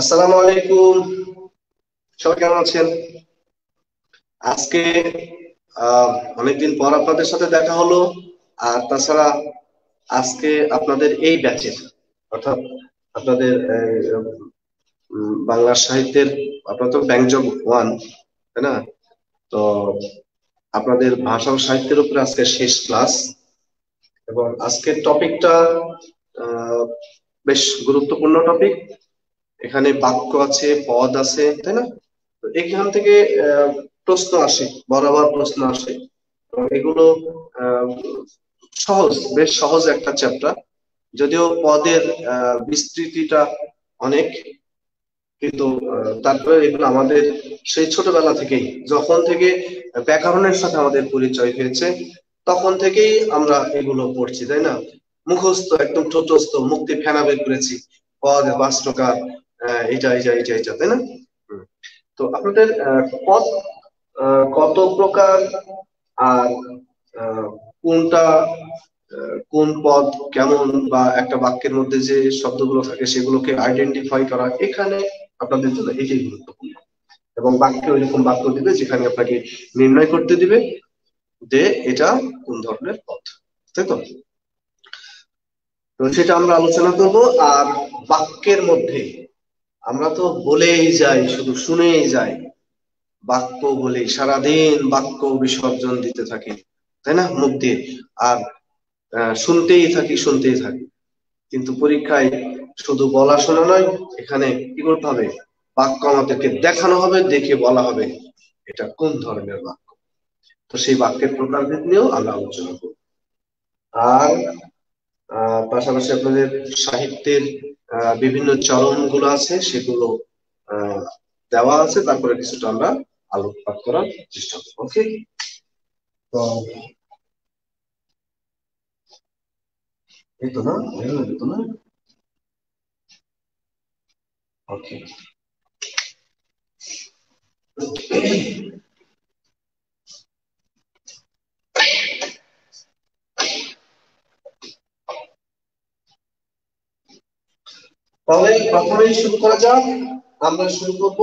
আসসালামু আলাইকুম। সবাই কেমন আছেন? আজকে অনেকদিন পর আপনাদের সাথে দেখা হলো। আর তাছাড়া আজকে আপনাদের এই ব্যাচের, অর্থাৎ আপনাদের বাংলা সাহিত্যের আপনার তো ব্যাংজব ওয়ান, তাই না? তো আপনাদের ভাষা ও সাহিত্যের উপরে আজকে শেষ ক্লাস। এবং আজকের টপিকটা বেশ গুরুত্বপূর্ণ টপিক। এখানে বাক্য আছে, পদ আছে, তাই না? এখান থেকে প্রশ্ন আসে, বরাবর প্রশ্ন আসে। এগুলো সহজ, বেশ সহজ একটা চ্যাপ্টার যদিও পদের বিস্তৃতিটা অনেক, কিন্তু তারপরে এগুলো আমাদের সেই ছোটবেলা থেকেই, যখন থেকে ব্যাকরণের সাথে আমাদের পরিচয় হয়েছে, তখন থেকেই আমরা এগুলো পড়ছি, তাই না? মুখস্থ, একদম ঠোঁটস্থ, মুক্তি ফেনা বের করেছি, পদ বাস্টকার এটা এটা এটা এটা তাই না? তো আপনাদের পদ কত প্রকার আর কোনটা কোন পদ কেমন বা একটা বাক্যের মধ্যে যে শব্দগুলো থাকে সেগুলোকে আইডেন্টিফাই করা এখানে আপনাদের জন্য এটাই গুরুত্বপূর্ণ। এবং বাক্যে ওইরকম বাক্য দিবে যেখানে আপনাকে নির্ণয় করতে দিবে যে এটা কোন ধরনের পথ, তাই তো? তো সেটা আমরা আলোচনা করব আর বাক্যের মধ্যে আমরা তো বলেই যাই, শুধু শুনেই যাই। বাক্য বলে সারাদিন বাক্য বিসর্জন দিতে থাকি, তাই না? মুখ দিয়ে। আর শুনতেই থাকি শুনতেই থাকি। কিন্তু পরীক্ষায় শুধু বলা শোনা নয়, এখানে কি করতে হবে? বাক্য আমাদেরকে দেখানো হবে, দেখে বলা হবে, এটা কোন ধরনের বাক্য? তো সেই বাক্যের প্রকারভেদ নিয়েও আমরা আলোচনা করব। আর পাশাপাশি আপনাদের সাহিত্যের বিভিন্ন চরণগুলো আছে, সেগুলো দেওয়া আছে। তারপরে কিছুটা আমরা আলোকপাত করার চেষ্টা করব। ওকে? তো এই তো না এই তো না। ওকে। তাহলে প্রথমেই শুরু করা যাক। আমরা শুরু করব।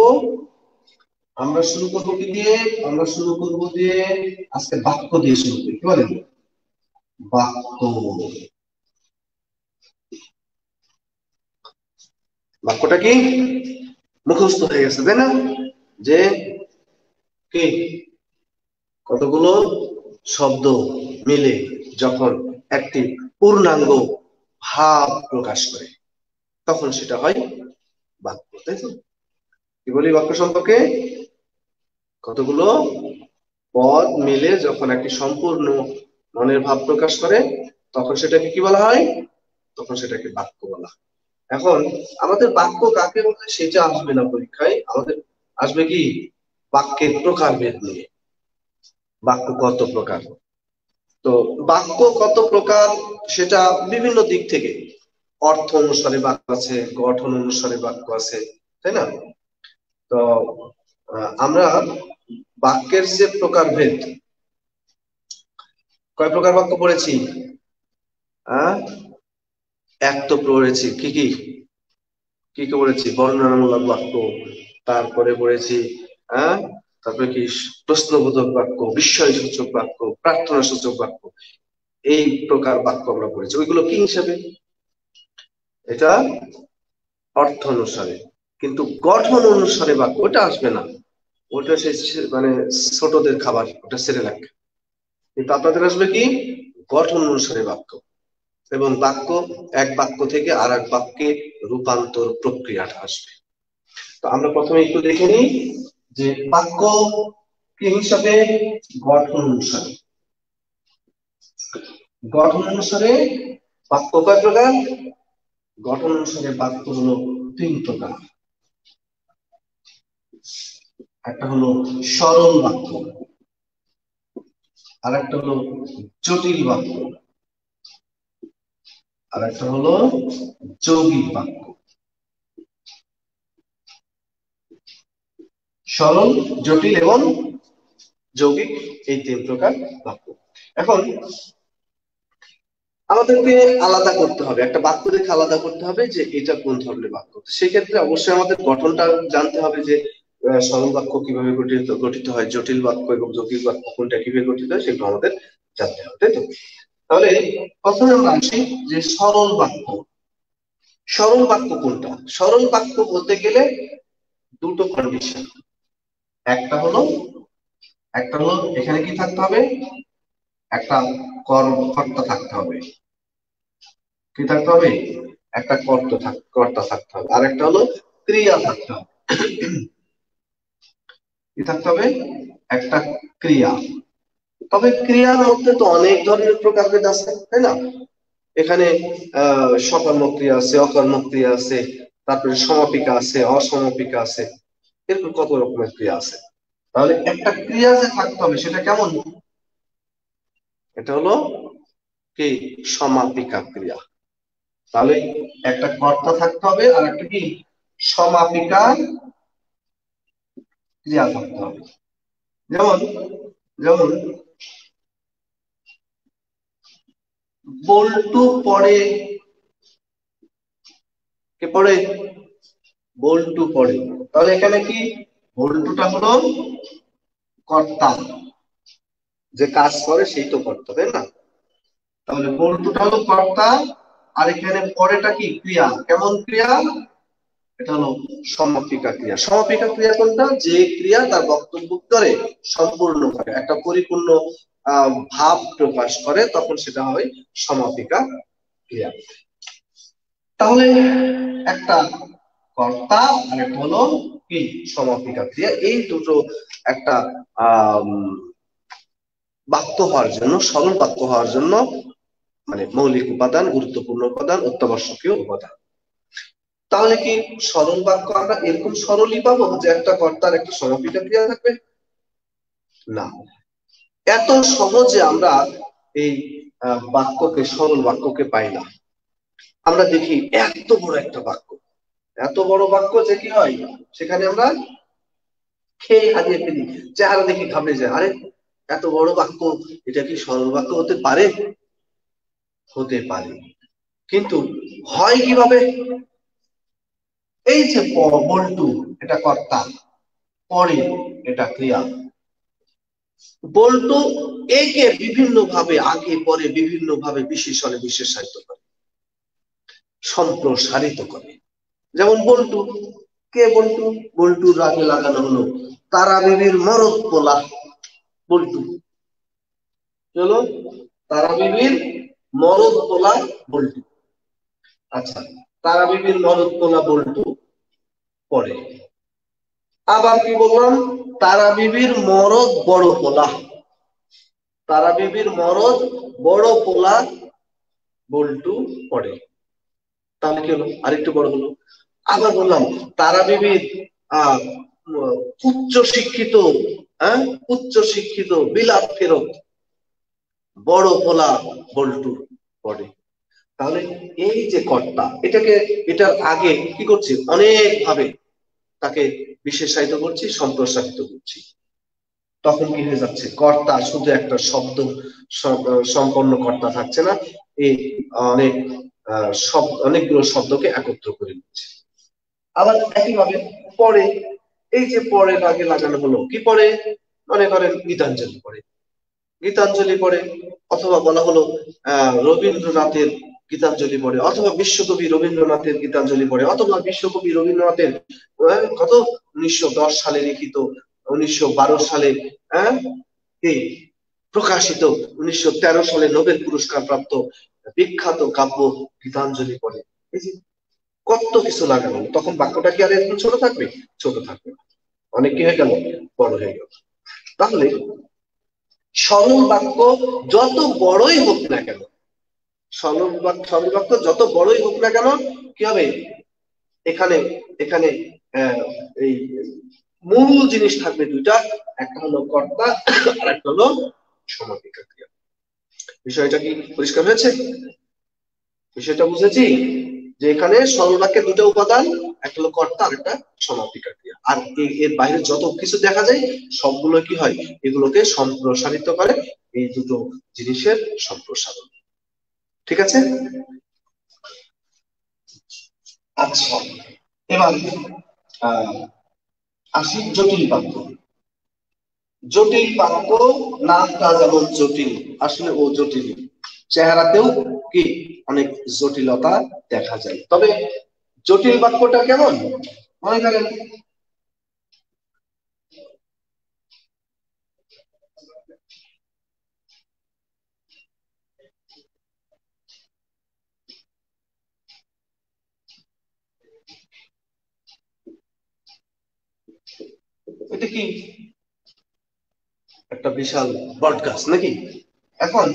আমরা শুরু করব কি দিয়ে? আমরা শুরু করব দিয়ে আজকে বাক্য দিয়ে শুরু করি। কি বলেন বাক্য। বাক্যটা কি? মুখস্থ হয়ে গেছে, তাই না? যে কি? কতগুলো? শব্দ মিলে যখন একটি পূর্ণাঙ্গ ভাব প্রকাশ করে। তখন সেটা হয় বাক্য, তাই তো? কি বলি বাক্য সম্পর্কে? কতগুলো? পদ মিলে যখন একটি সম্পূর্ণ মনের ভাব প্রকাশ করে, তখন সেটাকে কি বলা হয়? তখন সেটাকে বাক্য বলা হয়। এখন, আমাদের বাক্য কাকে বলে সেটা আসবে না পরীক্ষায়। আমাদের আসবে কি? বাক্যের প্রকারভেদ নিয়ে। বাক্য কত প্রকার? তো বাক্য কত প্রকার সেটা বিভিন্ন দিক থেকে অর্থ অনুসারে বাক্য আছে, গঠন অনুসারে বাক্য আছে, তাই না? তো আমরা বাক্যের যে প্রকারভেদ কয় প্রকার বাক্য পড়েছি? এক তো পড়েছি, কি কি? কি কি পড়েছি? বর্ণনামূলক বাক্য, তারপরে পড়েছি হ্যাঁ তারপরে কি? প্রশ্নবোধক বাক্য বিস্ময় সূচক বাক্য প্রার্থনা সূচক বাক্য, এই প্রকার বাক্য আমরা পড়েছি। ওইগুলো কি হিসাবে? এটা অর্থ অনুসারে। কিন্তু গঠন অনুসারে বাক্য ওটা আসবে না। ওটা সে মানে ছোটদের খাবার, ওটা সেরে সেরেলাক কিন্তু আপনাদের আসবে কি? গঠন অনুসারে বাক্য। এবং বাক্য, এক বাক্য থেকে আর এক বাক্যে রূপান্তর প্রক্রিয়াটা আসবে। তো আমরা প্রথমে একটু দেখে নিই যে বাক্য কি হিসাবে? গঠন অনুসারে। গঠন অনুসারে বাক্য কয় প্রকার? গঠন অনুসারে বাক্য হলো তিন প্রকার। একটা হলো সরল বাক্য আর একটা হলো জটিল বাক্য আর একটা হলো যৌগিক বাক্য। সরল, জটিল এবং যৌগিক এই তিন প্রকার বাক্য। এখন আমাদেরকে আলাদা করতে হবে। একটা বাক্য দেখে আলাদা করতে হবে যে এটা কোন ধরনের বাক্য। সেক্ষেত্রে অবশ্যই আমাদের গঠনটা জানতে হবে যে সরল বাক্য কীভাবে গঠিত গঠিত হয়, জটিল বাক্য এবং জটিল বাক্য কোনটা কীভাবে গঠিত হয় সেগুলো আমাদের জানতে হবে, তাই তো? তাহলে প্রথমে আমরা আসি যে সরল বাক্য। সরল বাক্য কোনটা? সরল বাক্য বলতে গেলে দুটো কন্ডিশন একটা হলো একটা হলো এখানে কি থাকতে হবে? একটা কর্মকর্তা থাকতে হবে। কি থাকতে হবে? একটা কর্ত কর্তা থাকতে হবে। আর একটা হলো ক্রিয়া থাকতে হবে। কি থাকতে হবে? একটা ক্রিয়া। তবে ক্রিয়ার মধ্যে তো অনেক ধরনের প্রকারভেদ আছে তাই না? এখানে, আহ ক্রিয়া আছে ক্রিয়া আছে, তারপরে সমাপিকা আছে, অসমাপিকা আছে, এরকম কত রকমের ক্রিয়া আছে? তাহলে একটা ক্রিয়া যে থাকতে হবে, সেটা কেমন? এটা হলো কি? সমাপিকা ক্রিয়া তাহলে একটা কর্তা থাকতে হবে আর একটা কি? সমাপিকা ক্রিয়া থাকতে হবে। যেমন যেমন, বল্টু পড়ে। কে পড়ে? বল্টু পড়ে। তাহলে এখানে কি? বল্টুটা হলো কর্তা। যে কাজ করে সেই তো কর্তা, তাই না? তাহলে বল্টুটা হলো কর্তা, আর এখানে পরেটা কি? ক্রিয়া। কেমন ক্রিয়া? এটা হলো সমাপিকা ক্রিয়া। সমাপিকা ক্রিয়া কোনটা? যে ক্রিয়া তার বক্তব্য করে সম্পূর্ণ করে, একটা পরিপূর্ণ ভাব প্রকাশ করে, তখন সেটা হয় সমাপিকা ক্রিয়া। তাহলে একটা কর্তা আর একটা হলো কি? সমাপিকা ক্রিয়া। এই দুটো একটা আহ বাক্য হওয়ার জন্য, সরল বাক্য হওয়ার জন্য মানে মৌলিক উপাদান, গুরুত্বপূর্ণ উপাদান, অত্যাবশ্যকীয় উপাদান। তাহলে কি সরল বাক্য আমরা এরকম সরলই পাবো যে একটা কর্তার একটা সমাপিকা ক্রিয়া থাকবে? না। এত সহজে আমরা এই বাক্যকে, সরল বাক্যকে পাই না। আমরা দেখি এত বড় একটা বাক্য। এত বড় বাক্য যে কি হয়? সেখানে আমরা খেয়ে হারিয়ে ফেলি। চেহারা দেখি ঘামে যায় আরে এত বড় বাক্য, এটা কি সরল বাক্য হতে পারে? হতে পারে। কিন্তু হয় কীভাবে? এই যে বল্টু, এটা কর্তা। পরে এটা ক্রিয়া। বল্টু একে বিভিন্ন ভাবে আগে, পরে বিভিন্ন ভাবে বিশেষণে বিশেষায়িত করে। সম্প্রসারিত করে। যেমন বল্টু। কে বল্টু? বল্টুর আগে লাগানো হলো। তারা বিবির মরদ পোলা বল্টু চলো তারা বিবির মরদ পোলা বল্টু। আচ্ছা তারা বিবির মরদ পোলা বল্টু পরে। আবার কি বললাম? তারা বিবির মরদ বড় পোলা তারা বিবির মরদ বড় পোলা বল্টু পড়ে তাহলে কি হলো? আরেকটু বড় হলো। আবার বললাম তারা বিবির আহ, উচ্চ শিক্ষিত হ্যাঁ? উচ্চ শিক্ষিত বিলাপ ফেরত বড় পোলা বল্টু পড়ে তাহলে এই যে কর্তা, এটাকে, এটার আগে কি করছি? অনেক ভাবে তাকে বিশেষায়িত করছি, সম্প্রসারিত করছি। তখন কি হয়ে যাচ্ছে? কর্তা শুধু একটা শব্দ সম্পন্ন কর্তা থাকছে না এই অনেক অনেকগুলো শব্দকে একত্র করে নিচ্ছে। আবার একইভাবে পরে এই যে পরে আগে লাগানো হলো, কি পরে? মনে করেন গীতাঞ্জলি পড়ে গীতাঞ্জলি পড়ে অথবা বলা হলো রবীন্দ্রনাথের গীতাঞ্জলি পড়ে অথবা বিশ্বকবি রবীন্দ্রনাথের গীতাঞ্জলি পড়ে অথবা বিশ্বকবি রবীন্দ্রনাথের কত? উনিশশো দশ সালে লিখিত, উনিশশো বারো সালে প্রকাশিত, উনিশশো তেরো সালে নোবেল পুরস্কার প্রাপ্ত বিখ্যাত কাব্য গীতাঞ্জলি পড়ে এই যে কত কিছু লাগানো তখন বাক্যটা কি আর এরকম ছোট থাকবে? ছোট থাকবে। অনেক কি হয়ে গেল? বড় হয়ে গেল। তাহলে সরল বাক্য যত বড়ই হোক না কেন, সরল বাক্য সরল বাক্য যত বড়ই হোক না কেন, কি হবে? এখানে এখানে এই মূল জিনিস থাকবে দুইটা। একটা হলো কর্তা, আর একটা হলো সমাপিকা ক্রিয়া। বিষয়টা কি পরিষ্কার হয়েছে? বিষয়টা বুঝেছি? যে এখানে সরল বাক্যের দুটো উপাদান একটা হলো কর্তা আর একটা সমাপিকা ক্রিয়া আর এর বাইরে যত কিছু দেখা যায়, সবগুলো কি হয়? এগুলোকে সম্প্রসারিত করে এই দুটো জিনিসের সম্প্রসারণ। ঠিক আছে? আচ্ছা। এবার আসি জটিল বাক্য জটিল বাক্য নামটা যেমন জটিল। আসলে ও জটিল। চেহারাতেও কি অনেক জটিলতা দেখা যায়। তবে জটিল বাক্যটা কেমন? মনে করেন। এটা কি? একটা বিশাল গাছ নাকি? এখন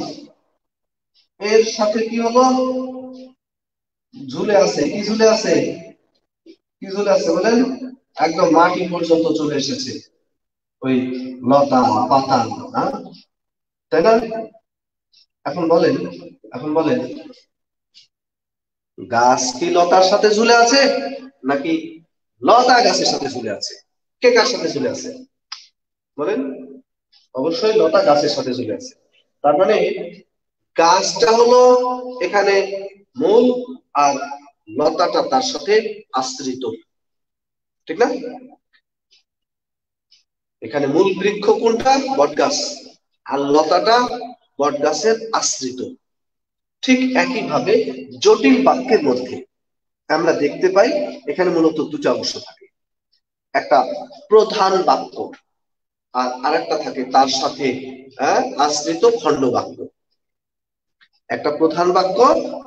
এর সাথে কি হলো? ঝুলে আছে। কি ঝুলে আছে? কি ঝুলে আছে বলেন? একদম মাটি পর্যন্ত চলে এসেছে। ওই লতা, পাতা হ্যাঁ? তাই না? এখন বলেন এখন বলেন। গাছ কি লতার সাথে ঝুলে আছে, নাকি লতা গাছের সাথে ঝুলে আছে? কে কার সাথে ঝুলে আছে? বলেন। অবশ্যই লতা গাছের সাথে ঝুলে আছে। তার মানে গাছটা হলো এখানে মূল আর লতাটা তার সাথে আশ্রিত। ঠিক না? এখানে মূল বৃক্ষ কোনটা? বটগাছ। আর লতাটা বটগাছের আশ্রিত। ঠিক একইভাবে জটিল বাক্যের মধ্যে আমরা দেখতে পাই এখানে মূলত দুটা অংশ থাকে। একটা প্রধান বাক্য আর আরেকটা থাকে তার সাথে হ্যাঁ, আশ্রিত খণ্ড বাক্য। একটা প্রধান বাক্য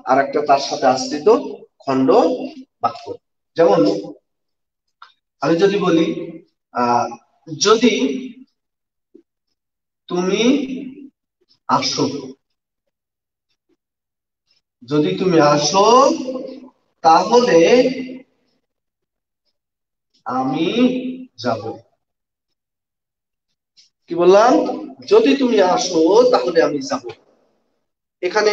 আর একটা তার সাথে আশ্রিত খণ্ড বাক্য। যেমন, আমি যদি বলি যদি তুমি আসো, যদি তুমি আসো, তাহলে আমি যাব। কি বললাম? যদি তুমি আসো, তাহলে আমি যাব। এখানে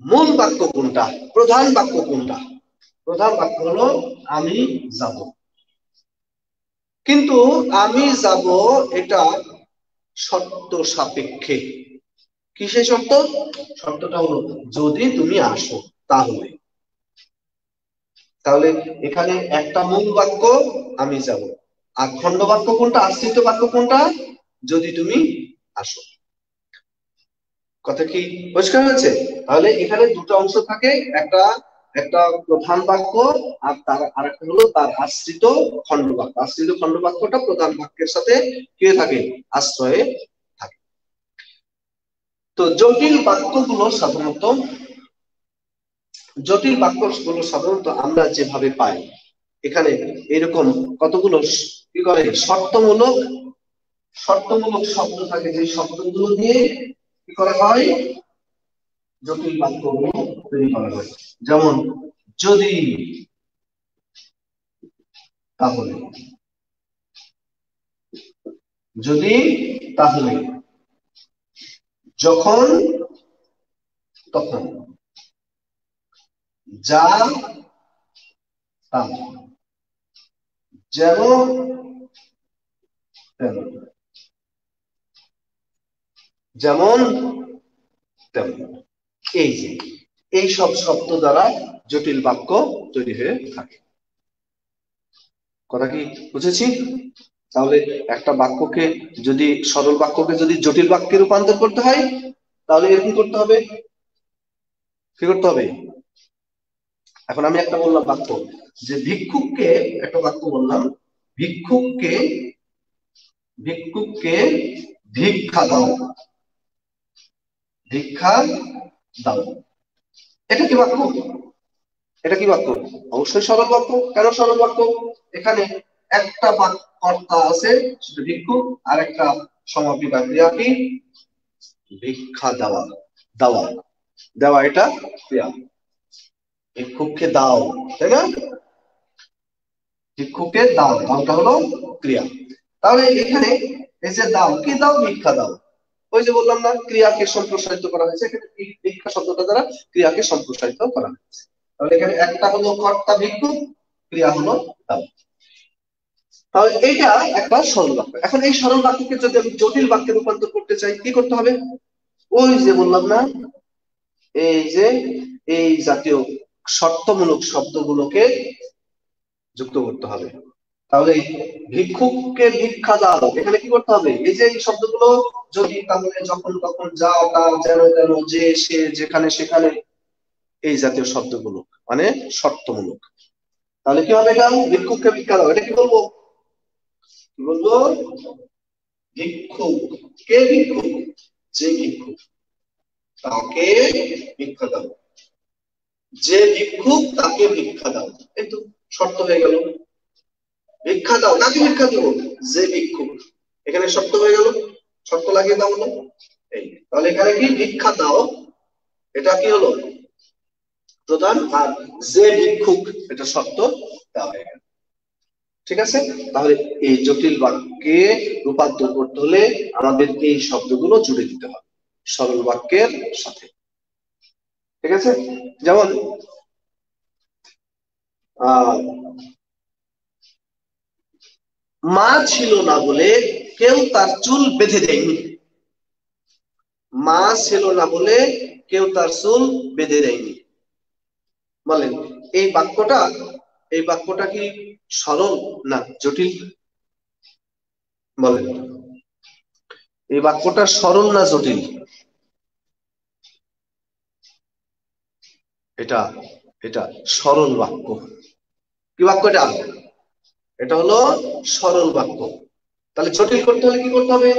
মূল বাক্য কোনটা? প্রধান বাক্য কোনটা? প্রধান বাক্য হলো, আমি যাব। কিন্তু আমি যাব এটা শর্ত সাপেক্ষে। কিসে শর্ত? শর্তটা হলো, যদি তুমি আসো তাহলে। তাহলে এখানে একটা মূল বাক্য, আমি যাব। আর খণ্ড বাক্য কোনটা? আশ্রিত বাক্য কোনটা? যদি তুমি আসো। কথা কি পরিষ্কার হয়েছে? তাহলে এখানে দুটো অংশ থাকে, একটা একটা প্রধান বাক্য আর তার আরেকটা হলো তার আশ্রিত খণ্ড বাক্য আশ্রিত খণ্ড বাক্যটা প্রধান বাক্যের সাথে কে থাকে? আশ্রয়ে থাকে। তো জটিল বাক্যগুলো সাধারণত, জটিল বাক্যগুলো সাধারণত আমরা যেভাবে পাই, এখানে এরকম কতগুলো কি করে? শর্তমূলক শর্তমূলক শব্দ থাকে, যে শব্দগুলো দিয়ে কি করা হয়? জটিল বাক্যগুলো তৈরি করা হয়। যেমন, যদি তাহলে। যদি তাহলে। যখন তখন। যা তা। যেন যেমন, তেমন। এই যে, এই সব শব্দ দ্বারা জটিল বাক্য তৈরি হয়ে থাকে। কথা কি বুঝেছি? তাহলে একটা বাক্যকে যদি, সরল বাক্যকে যদি জটিল বাক্যে রূপান্তর করতে হয়, তাহলে এরকম করতে হবে? কি করতে হবে? এখন আমি একটা বললাম বাক্য। যে ভিক্ষুককে, একটা বাক্য বললাম, ভিক্ষুককে ভিক্ষুককে ভিক্ষা দাও। ভিক্ষা দাও এটা কি বাক্য? এটা কি বাক্য? অবশ্যই সরল বাক্য। কেন সরল বাক্য? এখানে একটা কর্তা আছে, সেটা ভিক্ষু, আর একটা সমাপিকা ক্রিয়া কি ভিক্ষা দেওয়া দেওয়া। দেওয়া এটা ক্রিয়া। ভিক্ষুককে দাও, তাই না? ভিক্ষুককে দাও, দাওটা হলো ক্রিয়া। তাহলে এখানে এই যে দাও, কি দাও? ভিক্ষা দাও। ওই যে বললাম না, ক্রিয়াকে সম্প্রসারিত করা হয়েছে। এখানে ভিক্ষা শব্দটা দ্বারা ক্রিয়াকে সম্প্রসারিত করা হয়েছে। তাহলে এখানে একটা হলো কর্তা ভিক্ষুক ক্রিয়া হলো তাহলে এইটা একটা সরল বাক্য। এখন এই সরল বাক্যকে যদি আমি জটিল বাক্যে রূপান্তর করতে চাই, কি করতে হবে? ওই যে বললাম না, এই যে এই জাতীয় শর্তমূলক শব্দগুলোকে যুক্ত করতে হবে। তাহলে ভিক্ষুককে ভিক্ষা দাও এখানে কি করতে হবে? এই যে এই শব্দগুলো যদি তাহলে যখন তখন যাও তা যেন তেন যে, সে, যেখানে, সেখানে এই জাতীয় শব্দগুলো মানে শর্তমূলক। তাহলে কি হবে এটা? ভিক্ষুককে ভিক্ষা দাও। এটা কি বলব? কি বলব? ভিক্ষুক কে ভিক্ষুক, যে ভিক্ষুক, তাকে ভিক্ষা দাও। যে ভিক্ষুক, তাকে ভিক্ষা দাও। এই তো শর্ত হয়ে গেল। ভিক্ষা দাও কাকে ভিক্ষা দেবো যে ভিক্ষুক এখানে শর্ত হয়ে গেল। শর্ত লাগিয়ে দাও হলো এই, তাহলে এখানে কি? ভিক্ষা দাও। এটা কি হলো? প্রধান, আর যে ভিক্ষুক, এটা শর্ত দেওয়া হয়ে গেল। ঠিক আছে? তাহলে এই জটিল বাক্যে রূপান্তর করতে হলে আমাদের এই শব্দগুলো জুড়ে দিতে হবে। সরল বাক্যের সাথে। ঠিক আছে? যেমন, আহ মা ছিল না বলে কেউ তার চুল বেঁধে দেয়নি। মা ছিল না বলে কেউ তার চুল বেঁধে দেয়নি। বলেন, এই বাক্যটা এই বাক্যটা কি সরল না জটিল? বলেন, এই বাক্যটা সরল না জটিল? এটা এটা সরল বাক্য। কি বাক্য এটা হলো সরল বাক্য। তাহলে জটিল করতে হলে কি করতে হবে?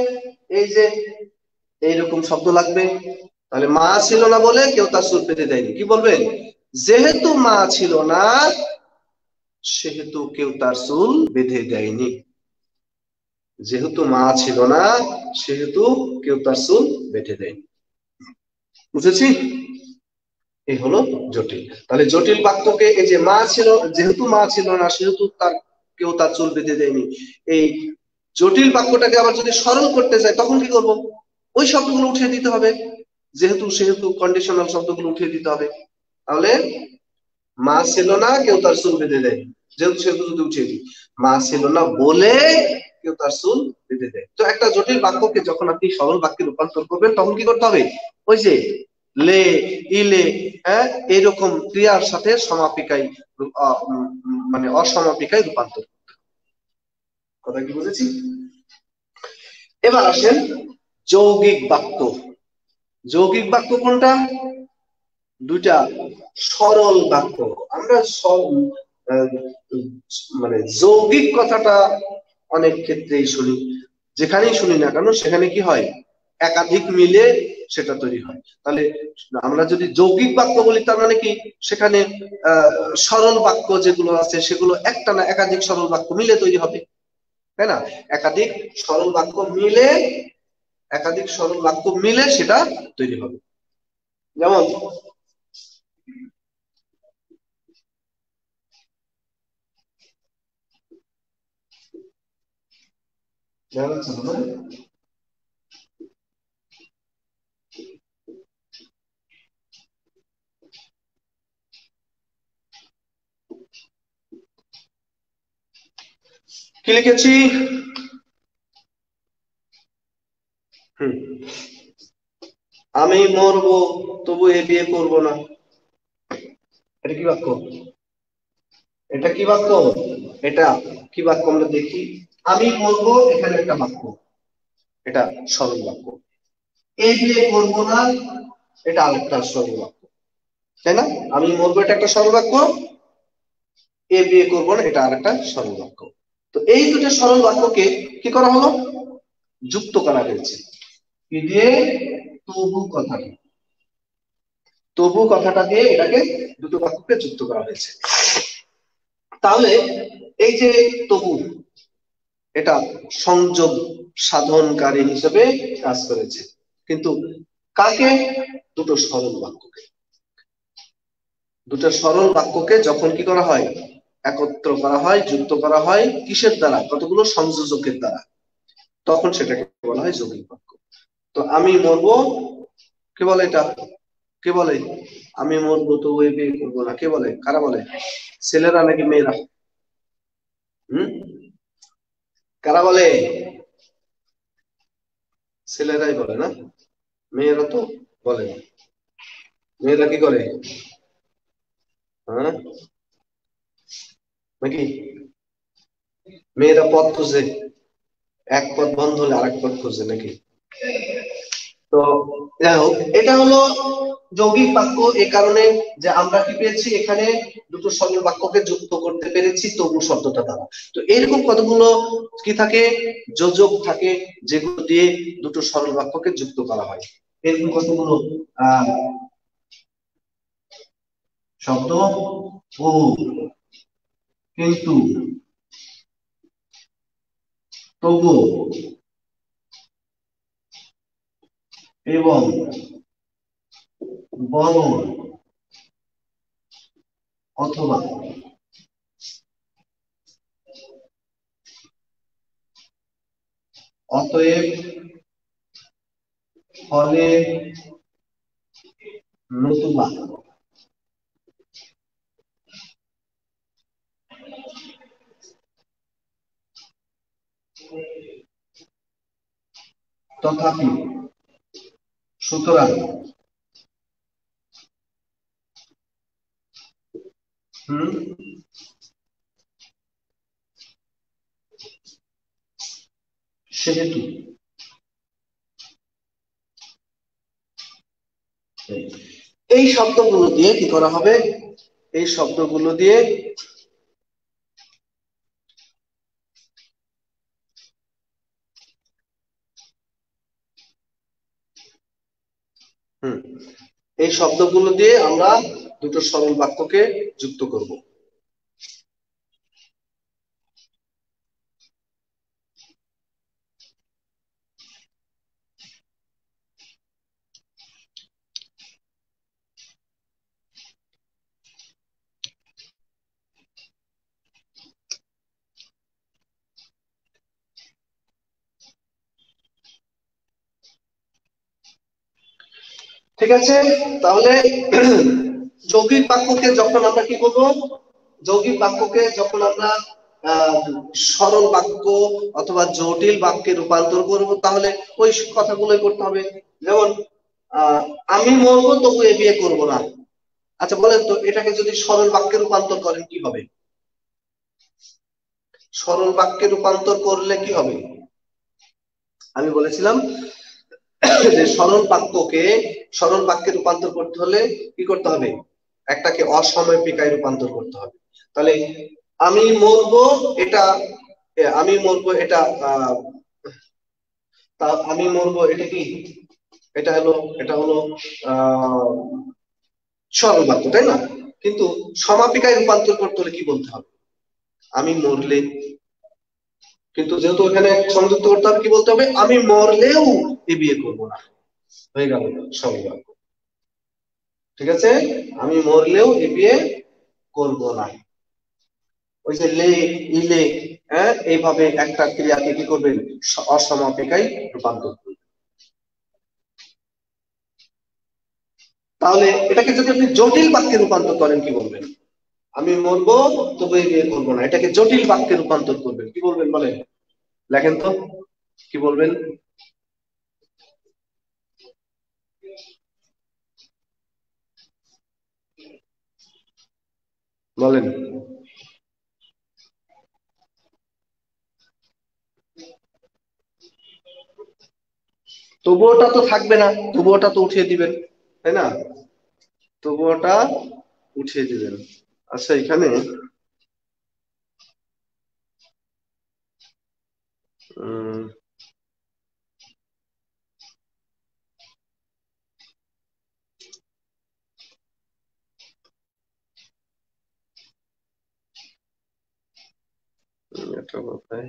এই যে এইরকম শব্দ লাগবে। তাহলে মা ছিল না বলে কেউ তার সুর পেতে দেয়নি। কি বলবেন? যেহেতু মা ছিল না, সেহেতু কেউ তার চুল বেঁধে দেয়নি। যেহেতু মা ছিল না, সেহেতু কেউ তার চুল বেঁধে দেয়নি। বুঝেছি? এই হলো জটিল। তাহলে জটিল বাক্যকে এই যে মা ছিল, যেহেতু মা ছিল না, সেহেতু তার কেউ তার চুল বেঁধে দেয়নি। এই জটিল বাক্যটাকে আবার যদি সরল করতে চাই তখন কি করব? ওই শব্দগুলো উঠিয়ে দিতে হবে। যেহেতু, সেহেতু কন্ডিশনাল শব্দগুলো উঠিয়ে দিতে হবে। তাহলে, মা ছিল না, কেউ তার চুল বেঁধে দেয়। যেহেতু, সেহেতু যদি উঠিয়ে দিই। মা ছিল না বলে কেউ তার চুল বেঁধে দেয়। তো একটা জটিল বাক্যকে যখন আপনি সরল বাক্যে রূপান্তর করবেন, তখন কি করতে হবে? ওই যে লে, ইলে হ্যাঁ এইরকম ক্রিয়ার সাথে সমাপিকায় মানে অসমাপিকায় রূপান্তর কথা কি বুঝেছি? এবার আসেন যৌগিক বাক্য। যৌগিক বাক্য কোনটা? দুইটা সরল বাক্য। আমরা মানে যৌগিক কথাটা অনেক ক্ষেত্রেই শুনি। যেখানেই শুনি না কেন, সেখানে কি হয়? একাধিক মিলে সেটা তৈরি হয়। তাহলে আমরা যদি যৌগিক বাক্য বলি, তার মানে কি? সেখানে সরল বাক্য যেগুলো আছে, সেগুলো একটা না একাধিক সরল বাক্য মিলে তৈরি হবে। তাই না? একাধিক সরল বাক্য মিলে, একাধিক সরল বাক্য মিলে সেটা তৈরি হবে। যেমন কি লিখেছি? আমি মরবো, তবু এ বিয়ে করব না। এটা কি বাক্য? এটা কি বাক্য? এটা কি বাক্য আমরা দেখি? আমি মরবো, এখানে একটা বাক্য। এটা সরল বাক্য। এ বিয়ে করব না, এটা আরেকটা সরল বাক্য। তাই না? আমি মরবো, এটা একটা সরল বাক্য। এ বিয়ে করব না, এটা আরেকটা সরল বাক্য। তো এই দুটো সরল বাক্যকে কি করা হলো? যুক্ত করা হয়েছে। কি দিয়ে? তবু কথাটা তবু কথাটা দিয়ে এটাকে দুটো বাক্যকে যুক্ত করা হয়েছে। তাহলে এই যে তবু, এটা সংযোগ সাধনকারী হিসেবে কাজ করেছে। কিন্তু কাকে? দুটো সরল বাক্যকে। দুটো সরল বাক্যকে যখন কি করা হয়? একত্র করা হয়, যুক্ত করা হয় কিসের দ্বারা? কতগুলো সংযোজকের দ্বারা। তখন সেটাকে বলা হয় যৌগিক বাক্য। তো আমি মরবো, কে বলে এটা? কে বলে? আমি মরবো তো ওই বিয়ে করব না। কে বলে? কারা বলে? ছেলেরা নাকি মেয়েরা? হম? কারা বলে? ছেলেরাই বলে না। মেয়েরা তো বলে না। মেয়েরা কি করে? হ্যাঁ? নাকি? মেয়েরা পথ খুঁজে, এক পথ বন্ধ হলে আরেক পথ খুঁজে নাকি? তো যাই হোক, এটা হলো যৌগিক বাক্য এ কারণে যে আমরা কি পেয়েছি? এখানে দুটো সরল বাক্যকে যুক্ত করতে পেরেছি, তবু শব্দটা দ্বারা। তো এরকম কতগুলো কি থাকে? যোজক থাকে, যেগুলো দিয়ে দুটো সরল বাক্যকে যুক্ত করা হয়। এরকম কতগুলো? আহ, শব্দ? ও কিন্তু তবু এবং বরং অথবা অতএব ফলে নতুবা তথাপি সুতরাং সেহেতু এই শব্দগুলো দিয়ে কি করা হবে? এই শব্দগুলো দিয়ে এই শব্দগুলো দিয়ে আমরা দুটো সরল বাক্যকে যুক্ত করব। ঠিক আছে? তাহলে যৌগিক বাক্যকে যখন আমরা কি করব যৌগিক বাক্যকে যখন আমরা সরল বাক্য অথবা জটিল বাক্যে রূপান্তর করব, তাহলে ওই কথাগুলোই করতে হবে। যেমন আমি মরবো, তবু এ বিয়ে করব না। আচ্ছা বলেন তো, এটাকে যদি সরল বাক্যে রূপান্তর করেন, কি হবে? সরল বাক্যে রূপান্তর করলে কি হবে? আমি বলেছিলাম যে সরল বাক্যকে সরল বাক্যে রূপান্তর করতে হলে কি করতে হবে? একটাকে অসময়পিকায় রূপান্তর করতে হবে। তাহলে আমি মরবো এটা আমি মরবো এটা তা আমি মরবো এটা কি? এটা হলো এটা হলো আহ সরল বাক্য, তাই না? কিন্তু সমাপিকায় রূপান্তর করতে হলে কি বলতে হবে? আমি মরলে কিন্তু যেহেতু এখানে সংযুক্ত করতে হবে, কি বলতে হবে? আমি মরলেও এ বিয়ে করব না। হয়ে গেল সংবাদ ঠিক আছে? আমি মরলেও এ বিয়ে করব না। ওই যে লে ইলে হ্যাঁ? এইভাবে একটা ক্রিয়াকে কি করবেন? অসমাপিকায় রূপান্তর করবেন। তাহলে এটাকে যদি আপনি জটিল বাক্যে রূপান্তর করেন, কি বলবেন? আমি মরবো তবে বিয়ে করব না। এটাকে জটিল বাক্যে রূপান্তর করবেন। কি বলবেন বলেন? লেখেন তো। কি বলবেন? বলেন। তবুওটা তো থাকবে না। তবুওটা তো উঠিয়ে দিবেন, তাই না? তবুওটা উঠিয়ে দিবেন। আচ্ছা এখানে এটা কোথায়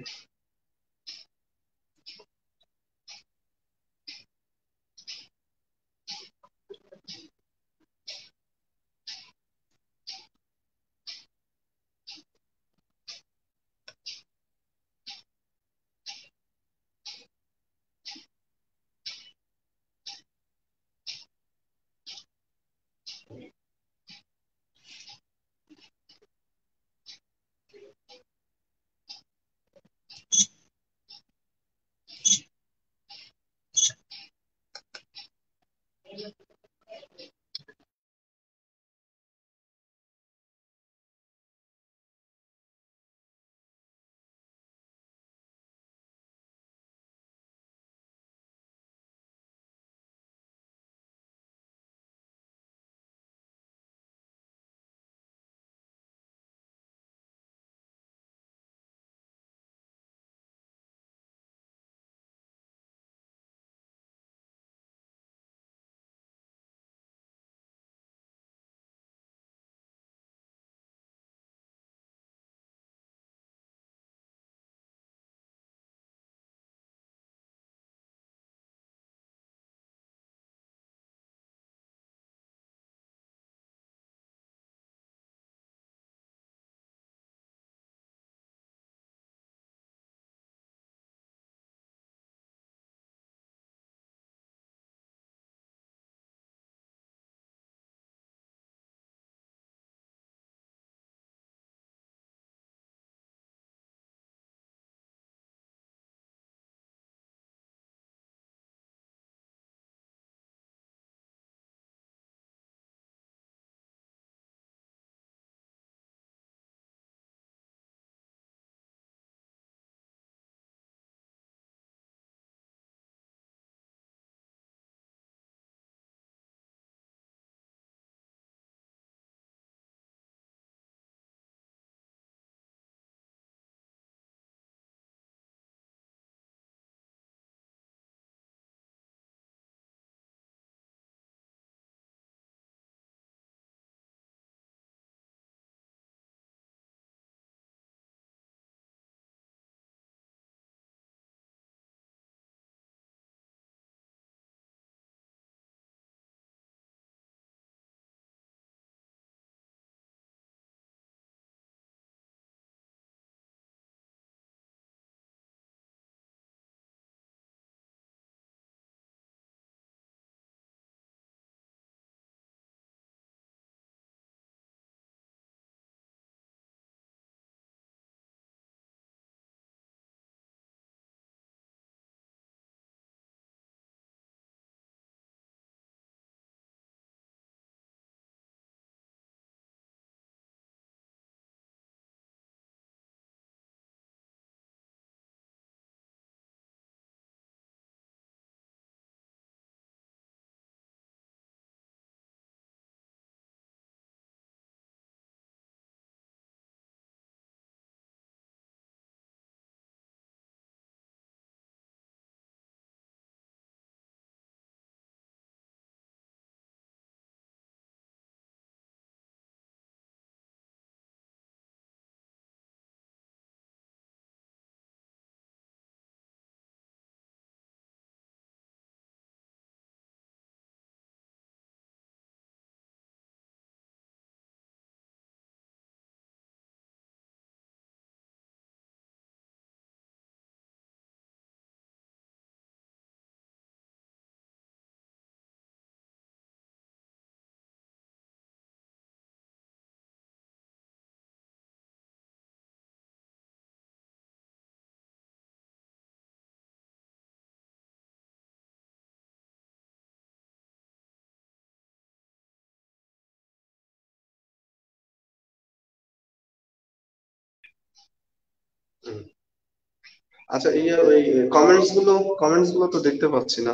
আচ্ছা এই ওই কমেন্টসগুলো কমেন্টসগুলো তো দেখতে পাচ্ছি না।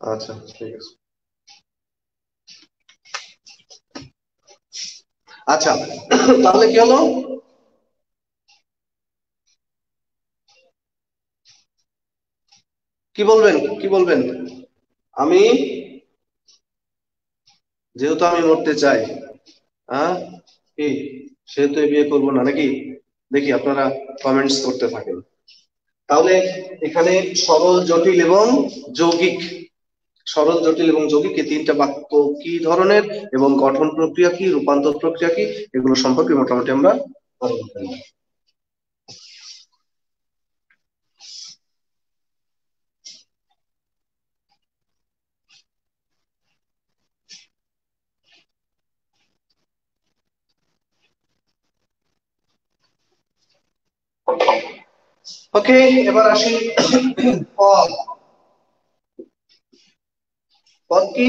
আচ্ছা ঠিক আছে। আচ্ছা তাহলে কি হলো? কি বলবেন কি বলবেন? আমি যেহেতু আমি মরতে চাই হ্যাঁ? কি? সেহেতু বিয়ে করব না নাকি? দেখি আপনারা কমেন্টস করতে থাকেন। তাহলে এখানে সরল, জটিল এবং যৌগিক। সরল, জটিল এবং যৌগিক, এই তিনটা বাক্য কি ধরনের এবং গঠন প্রক্রিয়া কি, রূপান্তর প্রক্রিয়া কি, এগুলো সম্পর্কে মোটামুটি আমরা ওকে, এবার আসি। পদ। পদ কি?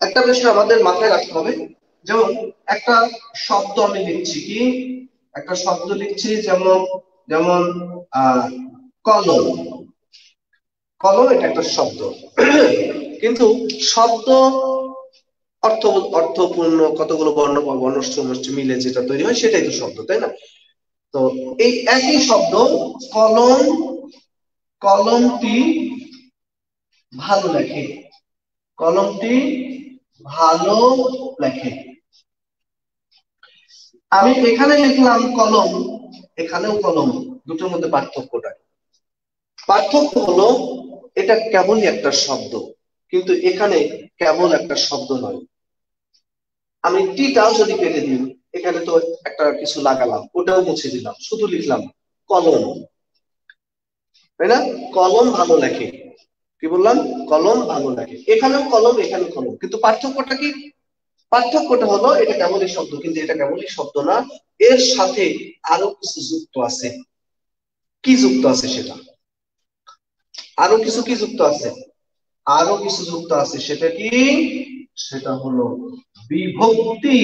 একটা বিষয় আমাদের মাথায় রাখতে হবে। যেমন একটা শব্দ আমি লিখছি কি? একটা শব্দ লিখছি যেমন যেমন কলম। কলম এটা একটা শব্দ। কিন্তু শব্দ অর্থ, অর্থপূর্ণ কতগুলো বর্ণ বা বর্ণষ্ঠ মিলে যেটা তৈরি হয় সেটাই তো শব্দ, তাই না? তো এই একই শব্দ কলম, কলমটি ভালো লেখে। কলমটি ভালো লেখে। আমি এখানে লিখলাম কলম, এখানেও কলম, দুটোর মধ্যে পার্থক্যটা। পার্থক্য হলো, এটা কেবলই একটা শব্দ, কিন্তু এখানে কেবল একটা শব্দ নয়। আমি টিটাও যদি কেটে দিই এখানে তো একটা কিছু লাগালাম, ওটাও মুছে দিলাম, শুধু লিখলাম কলম। তাই না? কলম ভালো লেখে। কি বললাম? কলম ভালো লেখে। এখানেও কলম এখানে কলম। কিন্তু পার্থক্যটা কি? পার্থক্যটা হলো এটা কেমনই শব্দ, কিন্তু এটা কেমনই শব্দ না। এর সাথে আরও কিছু যুক্ত আছে। কি যুক্ত আছে সেটা? আরও কিছু কি যুক্ত আছে? আরও কিছু যুক্ত আছে। সেটা কি? সেটা হলো বিভক্তি।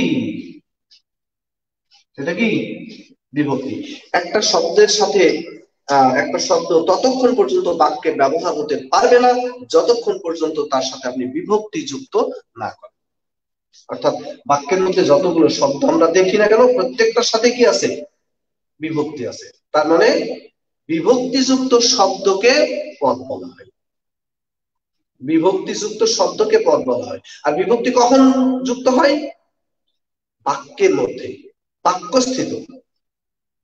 সেটা কি? বিভক্তি। একটা শব্দের সাথে একটা শব্দ ততক্ষণ পর্যন্ত বাক্যে ব্যবহার হতে পারবে না, যতক্ষণ পর্যন্ত তার সাথে আপনি বিভক্তি যুক্ত না করেন। অর্থাৎ বাক্যের মধ্যে যতগুলো শব্দ আমরা দেখি না কেন, প্রত্যেকটার সাথে কি আছে? বিভক্তি আছে। তার মানে বিভক্তিযুক্ত শব্দকে পদ বলা হয়। বিভক্তিযুক্ত শব্দকে পদ বলা হয়। আর বিভক্তি কখন যুক্ত হয়? বাক্যের মধ্যে। বাক্যস্থিত।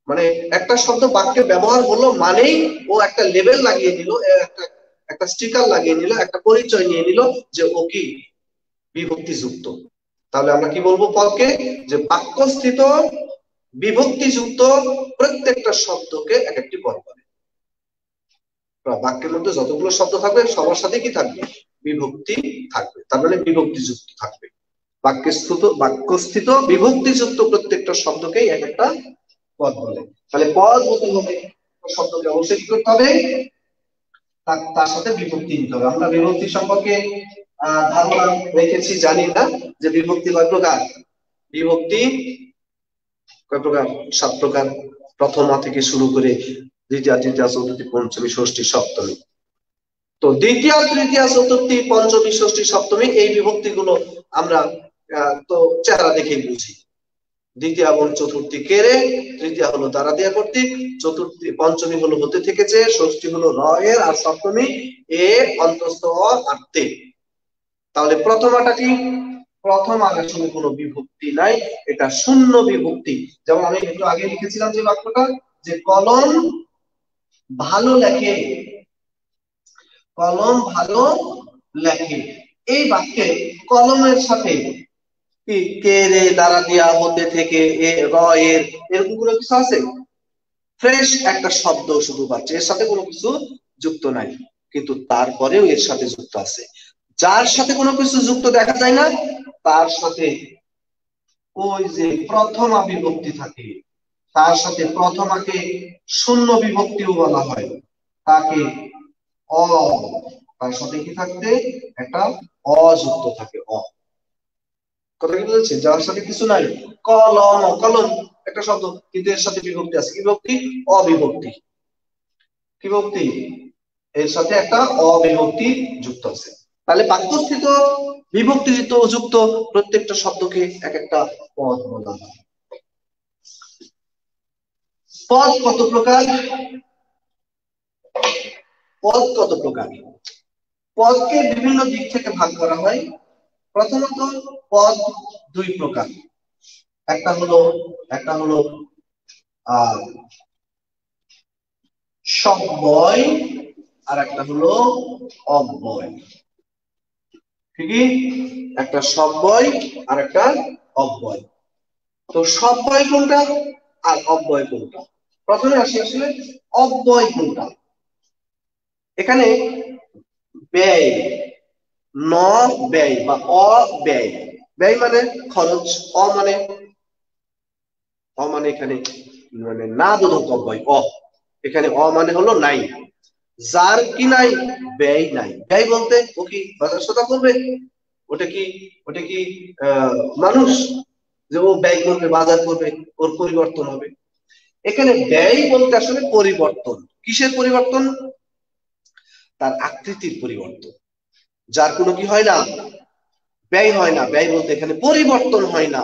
মানে একটা শব্দ বাক্যে ব্যবহার হলো মানেই ও একটা লেভেল লাগিয়ে নিল একটা একটা স্টিকার লাগিয়ে নিল, একটা পরিচয় নিয়ে নিল যে ও কি বিভক্তিযুক্ত। তাহলে আমরা কি বলব পদকে যে বাক্যস্থিত বিভক্তিযুক্ত প্রত্যেকটা শব্দকে এক একটি পদ বলে। বাক্যের মধ্যে যতগুলো শব্দ থাকবে, সবার সাথে কি থাকবে? বিভক্তি থাকবে। তার মানে বিভক্তিযুক্ত থাকবে। বাক্যস্থিত বাক্যস্থিত, বিভক্তিযুক্ত প্রত্যেকটা শব্দকেই এক একটা পদ বলে। তাহলে পদ হতে হবে, শব্দকে অবশ্যই কি করতে হবে? তার সাথে বিভক্তি নিতে হবে। আমরা বিভক্তি সম্পর্কে ধারণা রেখেছি, জানি না যে বিভক্তি কয় প্রকার? বিভক্তি কয় প্রকার? সাত প্রকার। প্রথমা থেকে শুরু করে দ্বিতীয়, তৃতীয়, চতুর্থী, পঞ্চমী, ষষ্ঠী, সপ্তমী। তো দ্বিতীয়, তৃতীয়, চতুর্থী, পঞ্চমী, ষষ্ঠী, সপ্তমী এই বিভক্তি গুলো আমরা তো চেহারা দেখেই বুঝি। দ্বিতীয় এবং চতুর্থী কেড়ে তৃতীয় হলো দ্বারা দেয়া কর্তৃক, চতুর্থী পঞ্চমী হলো হতে থেকেছে, ষষ্ঠী হলো র এর আর সপ্তমী এ অন্তস্থ আর্তে তাহলে প্রথমাটা কি? প্রথম আসলে কোনো বিভক্তি নাই, এটা শূন্য বিভক্তি। যেমন আমি একটু আগে লিখেছিলাম যে বাক্যটা, যে কলম ভালো লেখে। কলম ভালো লেখে। এই বাক্যে কলমের সাথে কি রে দ্বারা দিয়া হতে থেকে এ র এর এরকম কোনো কিছু আছে? ফ্রেশ একটা শব্দ শুধু পাচ্ছে। এর সাথে কোনো কিছু যুক্ত নাই। কিন্তু তারপরেও এর সাথে যুক্ত আছে। যার সাথে কোনো কিছু যুক্ত দেখা যায় না, তার সাথে ওই যে প্রথমা বিভক্তি থাকে, তার সাথে প্রথমাকে শূন্য বিভক্তিও বলা হয়। তাকে অ, তার সাথে কি থাকতে? একটা অযুক্ত থাকে, অ। কথা কি বুঝেছে যার সাথে কিছু নাই, কলম কলম, একটা শব্দ, কিন্তু এর সাথে বিভক্তি আছে। বিভক্তি? অবিভক্তি। বিভক্তি? এর সাথে একটা অবিভক্তি যুক্ত আছে। তাহলে বাক্যস্থিত, বিভক্তিযুক্ত যুক্ত প্রত্যেকটা শব্দকে এক একটা পদ বলা হয়। পদ কত প্রকার? পদ কত প্রকার? পদকে বিভিন্ন দিক থেকে ভাগ করা হয়। প্রথমত পদ দুই প্রকার। একটা হলো একটা হলো আহ সব্যয় আর একটা হলো অব্যয়। ঠিকই? একটা সব্যয় আর একটা অব্যয়। তো সব্যয় কোনটা আর অব্যয় কোনটা? প্রথমে আসি আসলে, অব্যয় কোনটা? এখানে ব্যয় ন, ব্যয় বা অব্যয় ব্যয়। মানে খরচ, অ মানে? অ মানে এখানে মানে না বোধক অব্যয়, অ। এখানে অ মানে হলো নাই। যার কি নাই, ব্যয় নাই। ব্যয় বলতে ও কি সদা করবে? ওটা কি ওটা কি মানুষ? যে ও ব্যয় করবে, বাজার করবে, ওর পরিবর্তন হবে। এখানে ব্যয় বলতে আসলে পরিবর্তন। কিসের পরিবর্তন? তার আকৃতির পরিবর্তন। যার কোনো কি হয় না? ব্যয় হয় না। ব্যয় বলতে এখানে পরিবর্তন হয় না।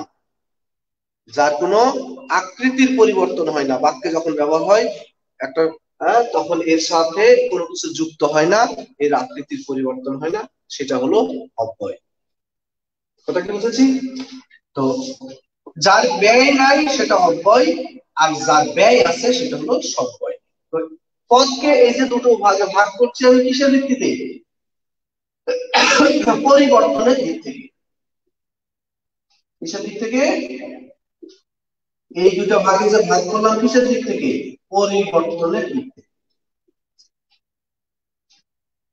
যার কোনো আকৃতির পরিবর্তন হয় না। বাক্যে যখন ব্যবহার হয়, একটা হ্যাঁ তখন এর সাথে কোনো কিছু যুক্ত হয় না। এর আকৃতির পরিবর্তন হয় না। সেটা হলো অব্যয়। কথা কি বুঝেছি? তো যার ব্যয় নাই, সেটা অব্যয়। আর যার ব্যয় আছে, সেটা হলো সব্যয় পদকে এই যে দুটো ভাগে ভাগ করছি আমি কিসের ভিত্তিতে? পরিবর্তনের দিক থেকে। কিসের দিক থেকে? এই দুটো ভাগে যে ভাগ করলাম, কিসের দিক থেকে? পরিবর্তনের দিক থেকে।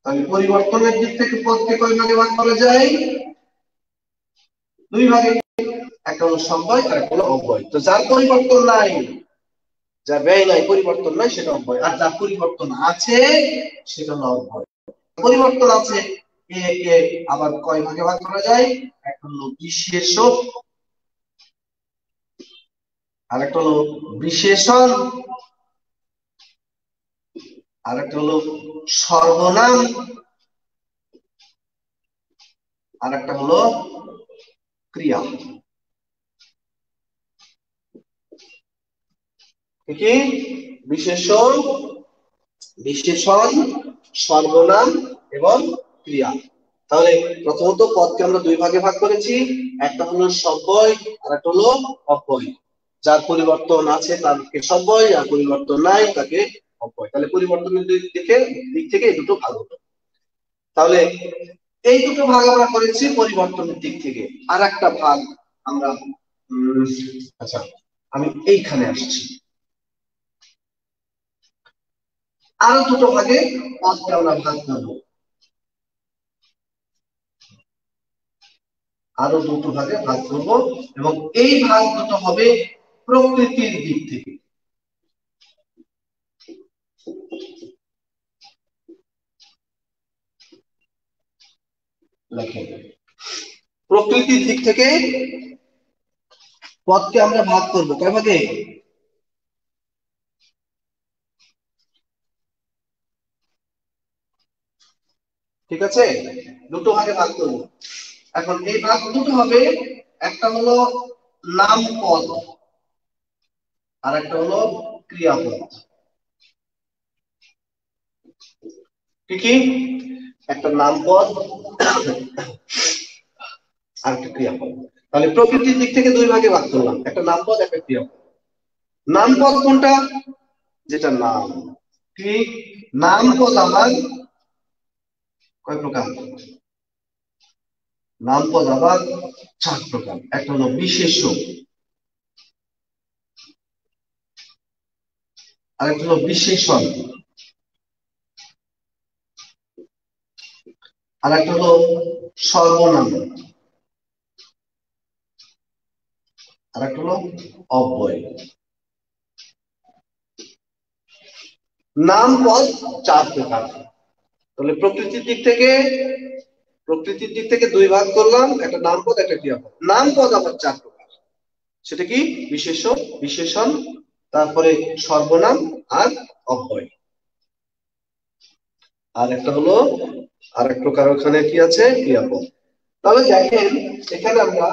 তাহলে পরিবর্তনের দিক থেকে পদকে কয় ভাগে ভাগ করা যায়? দুই ভাগে। একটা হলো সম্ভয় আর একটা হলো অব্যয়। তো যার পরিবর্তন নাই যা ব্যয় নাই, পরিবর্তন নাই, সেটা অব্যয়। আর যার পরিবর্তন আছে, সেটা হলো অব্যয়। পরিবর্তন আছে। একে আবার কয় ভাগে ভাগ করা যায়? একটা হলো বিশেষ আর একটা হলো বিশেষণ আর একটা হলো সর্বনাম আর একটা হলো ক্রিয়া। কি বিশেষণ বিশেষণ, সর্বনাম এবং ক্রিয়া তাহলে প্রথমত পদকে আমরা দুই ভাগে ভাগ করেছি, একটা হলো সব্যয়, আর একটা হলো অব্যয়। যার পরিবর্তন আছে তাকে সব্যয় আর পরিবর্তন নাই তাকে অব্যয়। তাহলে পরিবর্তনের দিক থেকে দিক থেকে এই দুটো ভাগ হলো। তাহলে এই দুটো ভাগ আমরা করেছি পরিবর্তনের দিক থেকে। আর একটা ভাগ আমরা আচ্ছা আমি এইখানে আসছি। আরও দুটো ভাগে পদকে আমরা ভাগ করব। আরও দুটো ভাগে ভাগ করব এবং এই ভাগ দুটো হবে প্রকৃতির দিক থেকে। প্রকৃতির দিক থেকে পদকে আমরা ভাগ করব কয় ভাগে? ঠিক আছে? দুটো ভাগে ভাগ করব। এখন এই ভাগ দুটো হবে, একটা হলো নাম পদ আর একটা হলো ক্রিয়াপদ। কি একটা নাম পদ আর একটা ক্রিয়াপদ। তাহলে প্রকৃতির দিক থেকে দুই ভাগে ভাগ করলাম, একটা নাম পদ একটা ক্রিয়াপদ। নাম পদ কোনটা? যেটা নাম। কি? নাম পদ আমার কয় প্রকার? নাম পদ আবার চার প্রকার। একটা হলো বিশেষ আরেকটা হলো বিশেষণ। আর একটা হলো সর্বনাম। আর একটা হলো অব্যয়। নাম পদ চার প্রকার। তাহলে প্রকৃতির দিক থেকে প্রকৃতির দিক থেকে দুই ভাগ করলাম, একটা নাম পদ একটা ক্রিয়াপদ। নাম পদ আবার চার প্রকার। সেটা কি? বিশেষ, বিশেষণ, তারপরে সর্বনাম আর অব্যয়। আর একটা হলো আর এক প্রকার ওখানে কি আছে? ক্রিয়াপদ। তাহলে দেখেন, এখানে আমরা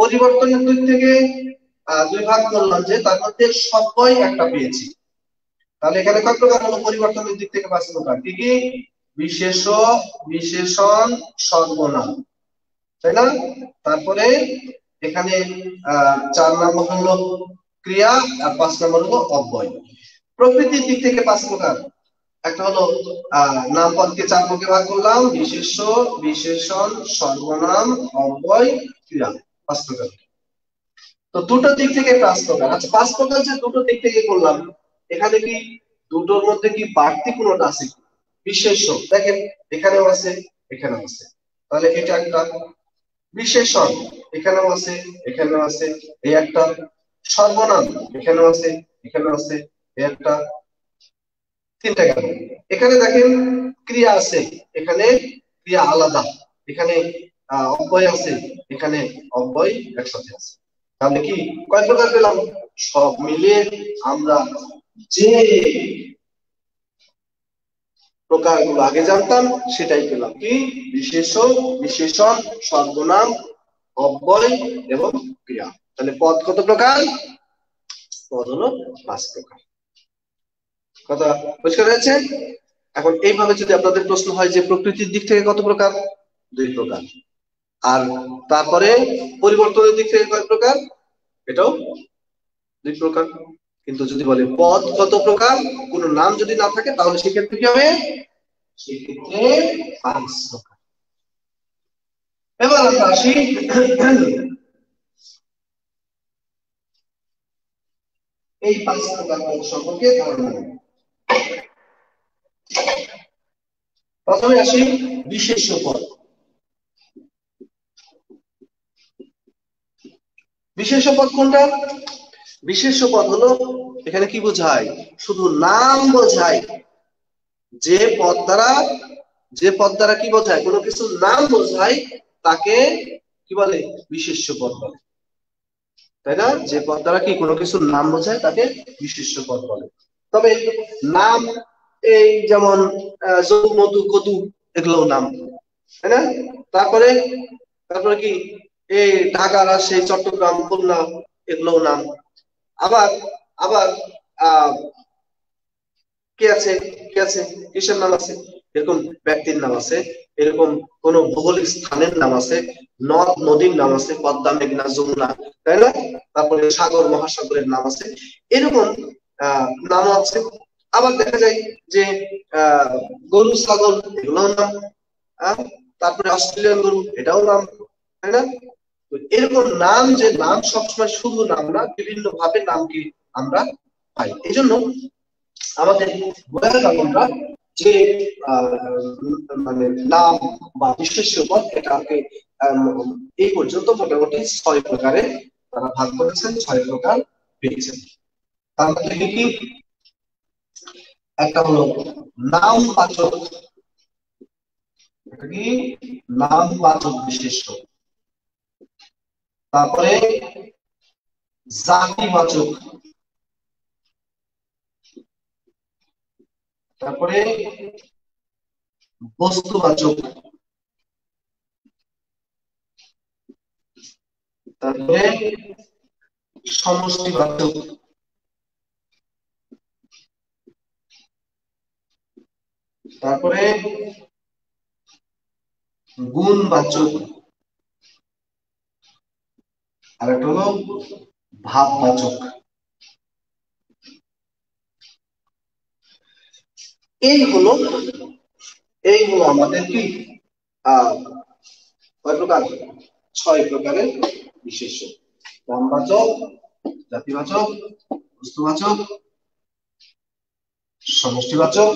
পরিবর্তনের দিক থেকে দুই ভাগ করলাম যে তার মধ্যে সবই একটা পেয়েছি। তাহলে এখানে কত প্রকার হলো পরিবর্তনের দিক থেকে পাঁচ প্রকার? কি কি? বিশেষ, বিশেষণ সর্বনাম তাই না? তারপরে এখানে চার নম্বর হলো ক্রিয়া আর পাঁচ নম্বর হলো অব্যয়। প্রকৃতির দিক থেকে পাঁচ প্রকার। একটা হলো নাম পদকে চার ভাগে ভাগ করলাম, বিশেষ, বিশেষণ, সর্বনাম, অব্যয়, ক্রিয়া। পাঁচ প্রকার। তো দুটো দিক থেকে পাঁচ প্রকার। আচ্ছা পাঁচ প্রকার যে দুটো দিক থেকে করলাম, এখানে কি দুটোর মধ্যে কি বাড়তি কোনোটা আছে বিশেষ্য দেখেন, এখানেও আছে এখানেও আছে। তাহলে এটা একটা বিশেষণ। এখানেও আছে এখানেও আছে, এই একটা সর্বনাম। এখানেও আছে এখানেও আছে, এই একটা তিনটা গেল। এখানে দেখেন, ক্রিয়া আছে। এখানে ক্রিয়া আলাদা। এখানে অব্যয় আছে। এখানে অব্যয় একসাথে আছে। তাহলে কি? কয় প্রকার পেলাম? সব মিলে আমরা যে প্রকারগুলো আগে জানতাম, সেটাই পেলাম। কি? বিশেষ বিশেষণ, সর্বনাম, অব্যয় এবং ক্রিয়া। তাহলে পদ কত প্রকার? পদ হলো পাঁচ প্রকার। কথা পরিষ্কার হয়েছে এখন এইভাবে যদি আপনাদের প্রশ্ন হয় যে প্রকৃতির দিক থেকে কত প্রকার? দুই প্রকার। আর তারপরে পরিবর্তনের দিক থেকে কয় প্রকার? এটাও দুই প্রকার। কিন্তু যদি বলে পদ কত প্রকার, কোন নাম যদি না থাকে, তাহলে সেক্ষেত্রে কি হবে? এবার আমরা আসি। এই পাঁচ প্রকার পদ সম্পর্কে প্রথমে আসি বিশেষ পদ। বিশেষ পদ কোনটা? বিশেষ পদ হলো, এখানে কি বোঝায়? শুধু নাম বোঝায়। যে পদ দ্বারা, যে পদ দ্বারা কি বোঝায়? কোনো কিছু নাম বোঝায়, তাকে কি বলে? বিশেষ পদ বলে। তাই না? যে পদ দ্বারা কি কোনো কিছুর নাম বোঝায়, তাকে বিশেষ পদ বলে। তবে নাম, এই যেমন মধু, কদু এগুলো নাম। তাই না? তারপরে তারপরে কি? এই ঢাকা, রাজশাহী, চট্টগ্রাম, খুলনা, এগুলোও নাম। আবার আবার কে আছে কে আছে? কিসের নাম আছে? এরকম ব্যক্তির নাম আছে, এরকম কোন ভৌগোলিক স্থানের নাম আছে, নদ, নদীর নাম আছে, পদ্মা, মেঘনা, যমুনা, তাই না? তারপরে সাগর, মহাসাগরের নাম আছে, এরকম নাম আছে। আবার দেখা যায় যে গরু, ছাগল, এগুলোও নাম তারপরে অস্ট্রেলিয়ান গরু, এটাও নাম, তাই না? এরকম নাম যে নাম সবসময় শুধু নাম না বিভিন্ন ভাবে নামকে আমরা পাই। এই জন্য আমাদের আমরা যে মানে নাম বা বিশেষ পদ এটাকে এই পর্যন্ত মোটামুটি ছয় প্রকারে তারা ভাগ করেছেন, ছয় প্রকার পেয়েছেন। তার মধ্যে কি একটা হলো নাম পাচক কি? নাম পাচক বিশেষ্য। তারপরে জাতিবাচক তারপরে বস্তুবাচক তারপরে সমষ্টিবাচক তারপরে গুণবাচক আর একটা হলো ভাববাচক। এই হলো এই হলো আমাদের কি? কয় প্রকার? ছয় প্রকারের বিশেষ নামবাচক জাতিবাচক, বস্তুবাচক, সমষ্টিবাচক,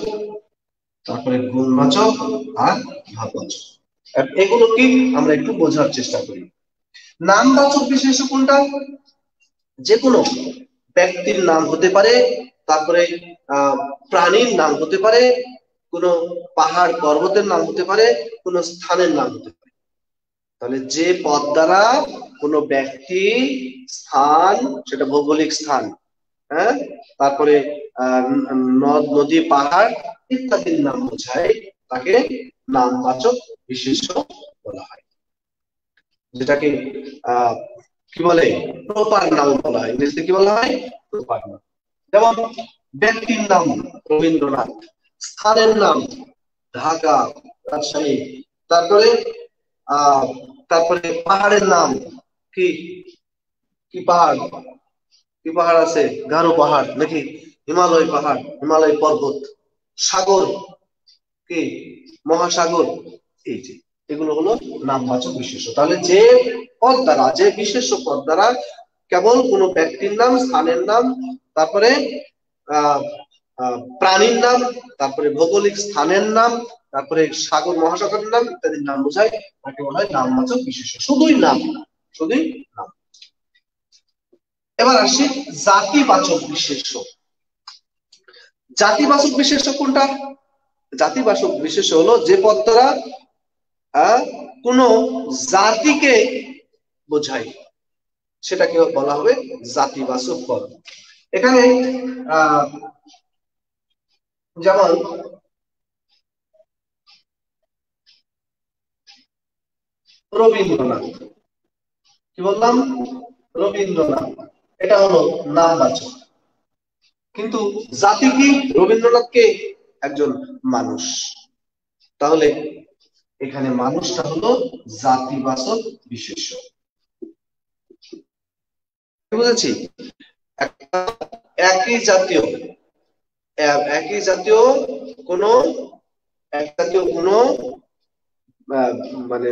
তারপরে গুণবাচক আর ভাববাচক। এগুলো কি? আমরা একটু বোঝার চেষ্টা করি। নামবাচক বিশেষ কোনটা? যে কোনো ব্যক্তির নাম হতে পারে, তারপরে প্রাণীর নাম হতে পারে, কোন পাহাড় পর্বতের নাম হতে পারে, কোন স্থানের নাম হতে পারে। তাহলে যে পদ দ্বারা কোন ব্যক্তি স্থান, সেটা ভৌগোলিক স্থান হ্যাঁ? তারপরে নদ, নদী, পাহাড় ইত্যাদির নাম বোঝায়, তাকে নামবাচক বিশেষ্য বলা হয়। যেটাকে কি বলে প্রপার নাম বলা হয়। ইংরেজিতে কি বলা হয়? প্রপার নাম। যেমন, ব্যক্তির নাম রবীন্দ্রনাথ, স্থানের নাম ঢাকা, রাজশাহী। তারপরে তারপরে পাহাড়ের নাম কি? কি পাহাড়? কি পাহাড় আছে? গারো পাহাড় নাকি? হিমালয় পাহাড়, হিমালয় পর্বত। সাগর কি? মহাসাগর। এই যে। এগুলো হলো নামবাচক বিশেষ্য। তাহলে যে পদ দ্বারা, যে বিশেষ্য পদ দ্বারা কেবল কোন ব্যক্তির নাম, স্থানের নাম, তারপরে প্রাণীর নাম, তারপরে ভৌগোলিক স্থানের নাম, তারপরে সাগর, মহাসাগরের নাম ইত্যাদির নাম বোঝায়, তাকে বলা হয় নামবাচক বিশেষ্য। শুধুই নাম শুধুই নাম। এবার আসি জাতিবাচক বিশেষ্য। জাতিবাচক বিশেষ্য কোনটা? জাতিবাচক বিশেষ্য হলো যে পদ দ্বারা কোন জাতিকে বোঝায় সেটাকে বলা হবে জাতিবাচক পদ এখানে যেমন, রবীন্দ্রনাথ। কি বললাম? রবীন্দ্রনাথ। এটা হলো নামবাচক। কিন্তু জাতি কি? রবীন্দ্রনাথকে একজন মানুষ। তাহলে এখানে মানুষটা হলো জাতিবাচক বিশেষ্য বুঝেছি একই জাতীয় একই জাতীয় কোন এক জাতীয় কোন মানে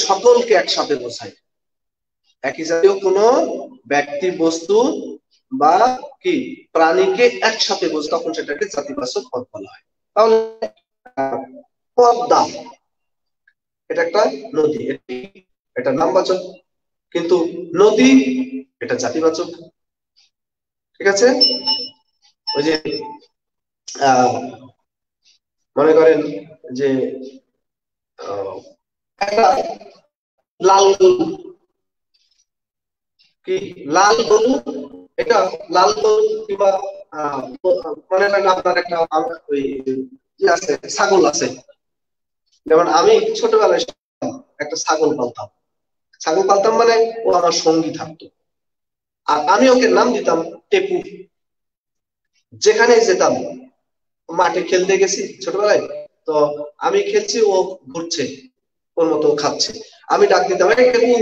সকলকে একসাথে বোঝায় একই জাতীয় কোন ব্যক্তি, বস্তু বা কি, প্রাণীকে একসাথে বোঝ তখন সেটাকে জাতিবাচক পদ বলা হয়। তাহলে পদ্মা। এটা একটা নদী, এটা নামবাচক। কিন্তু নদী, এটা জাতিবাচক। ঠিক আছে? ওই যে মনে করেন যে লাল কি? লাল গরু? এটা লাল গরু কিংবা মনে করেন আপনার একটা, ওই আছে, ছাগল আছে। যেমন আমি ছোটবেলায় একটা ছাগল পালতাম। ছাগল পালতাম মানে ও আমার সঙ্গী থাকতো। আর আমি ওকে নাম দিতাম টেপু। যেখানে যেতাম, মাঠে খেলতে গেছি ছোটবেলায়, তো আমি খেলছি, ও ঘুরছে, ওর মতো খাচ্ছে। আমি ডাক দিতাম টেপু!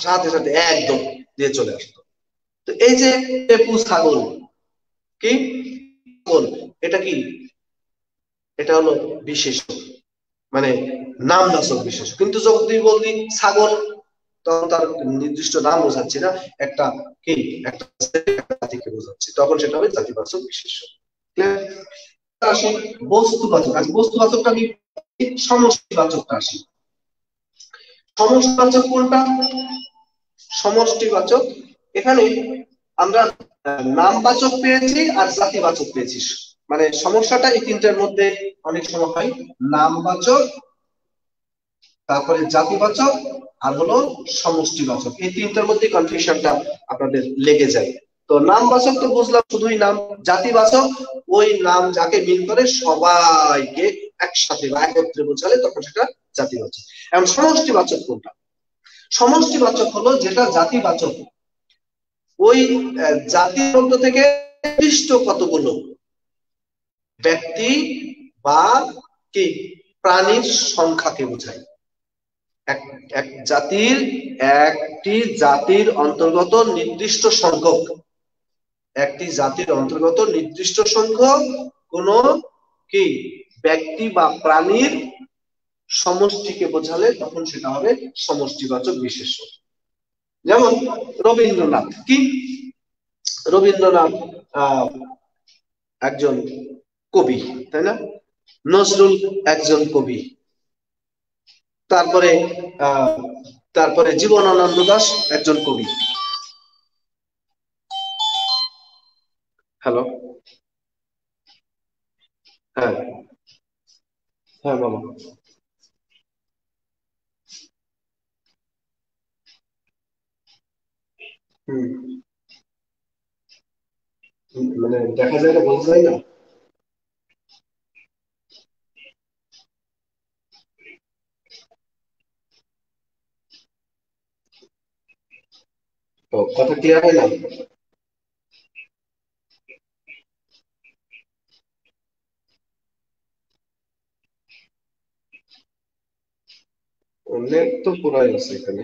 সাথে সাথে একদম দিয়ে চলে আসতো। তো এই যে টেপু ছাগল, কি? এটা কি? এটা হলো বিশেষ মানে নাম দাসক বিশেষ। কিন্তু যখন তুই বলবি ছাগল তখন তার নির্দিষ্ট নাম বোঝাচ্ছি না, একটা কি? একটা জাতিকে বোঝাচ্ছি। তখন সেটা হবে জাতিবাচক বিশেষ। বস্তুবাচক। আজ বস্তুবাচকটা আমি সমষ্টিবাচকটা আসি। সমষ্টিবাচক কোনটা? সমষ্টিবাচক, এখানে আমরা নামবাচক পেয়েছি আর জাতিবাচক পেয়েছি। মানে সমস্যাটা এই তিনটার মধ্যে অনেক সময় হয়। নামবাচক তারপরে জাতিবাচক আর হলো সমষ্টিবাচক এই তিনটার মধ্যে কনফিউশনটা আপনাদের লেগে যায়। তো নামবাচক তো বুঝলাম, শুধুই নাম জাতিবাচক ওই নাম যাকে মিল করে সবাইকে একসাথে বা একত্রে বোঝালে তখন সেটা জাতিবাচক এখন সমষ্টিবাচক কোনটা? সমষ্টিবাচক হলো যেটা জাতিবাচক ওই জাতির মধ্য থেকে নির্দিষ্ট কতগুলো ব্যক্তি বা কি? প্রাণীর সংখ্যাকে বোঝায়। এক এক জাতির একটি জাতির অন্তর্গত নির্দিষ্ট সংখ্যক, একটি জাতির অন্তর্গত নির্দিষ্ট সংখ্যক কোন কি ব্যক্তি বা প্রাণীর সমষ্টিকে বোঝালে তখন সেটা হবে সমষ্টিবাচক বিশেষ্য যেমন রবীন্দ্রনাথ, কি? রবীন্দ্রনাথ একজন কবি, তাই না? নজরুল একজন কবি। তারপরে তারপরে জীবনানন্দ দাস একজন কবি। হ্যালো? হ্যাঁ। হ্যাঁ বাবা। হম। মানে দেখা যায় না না? কথা ক্লিয়ার হয় না নেট তো পুরাই আছে এখানে।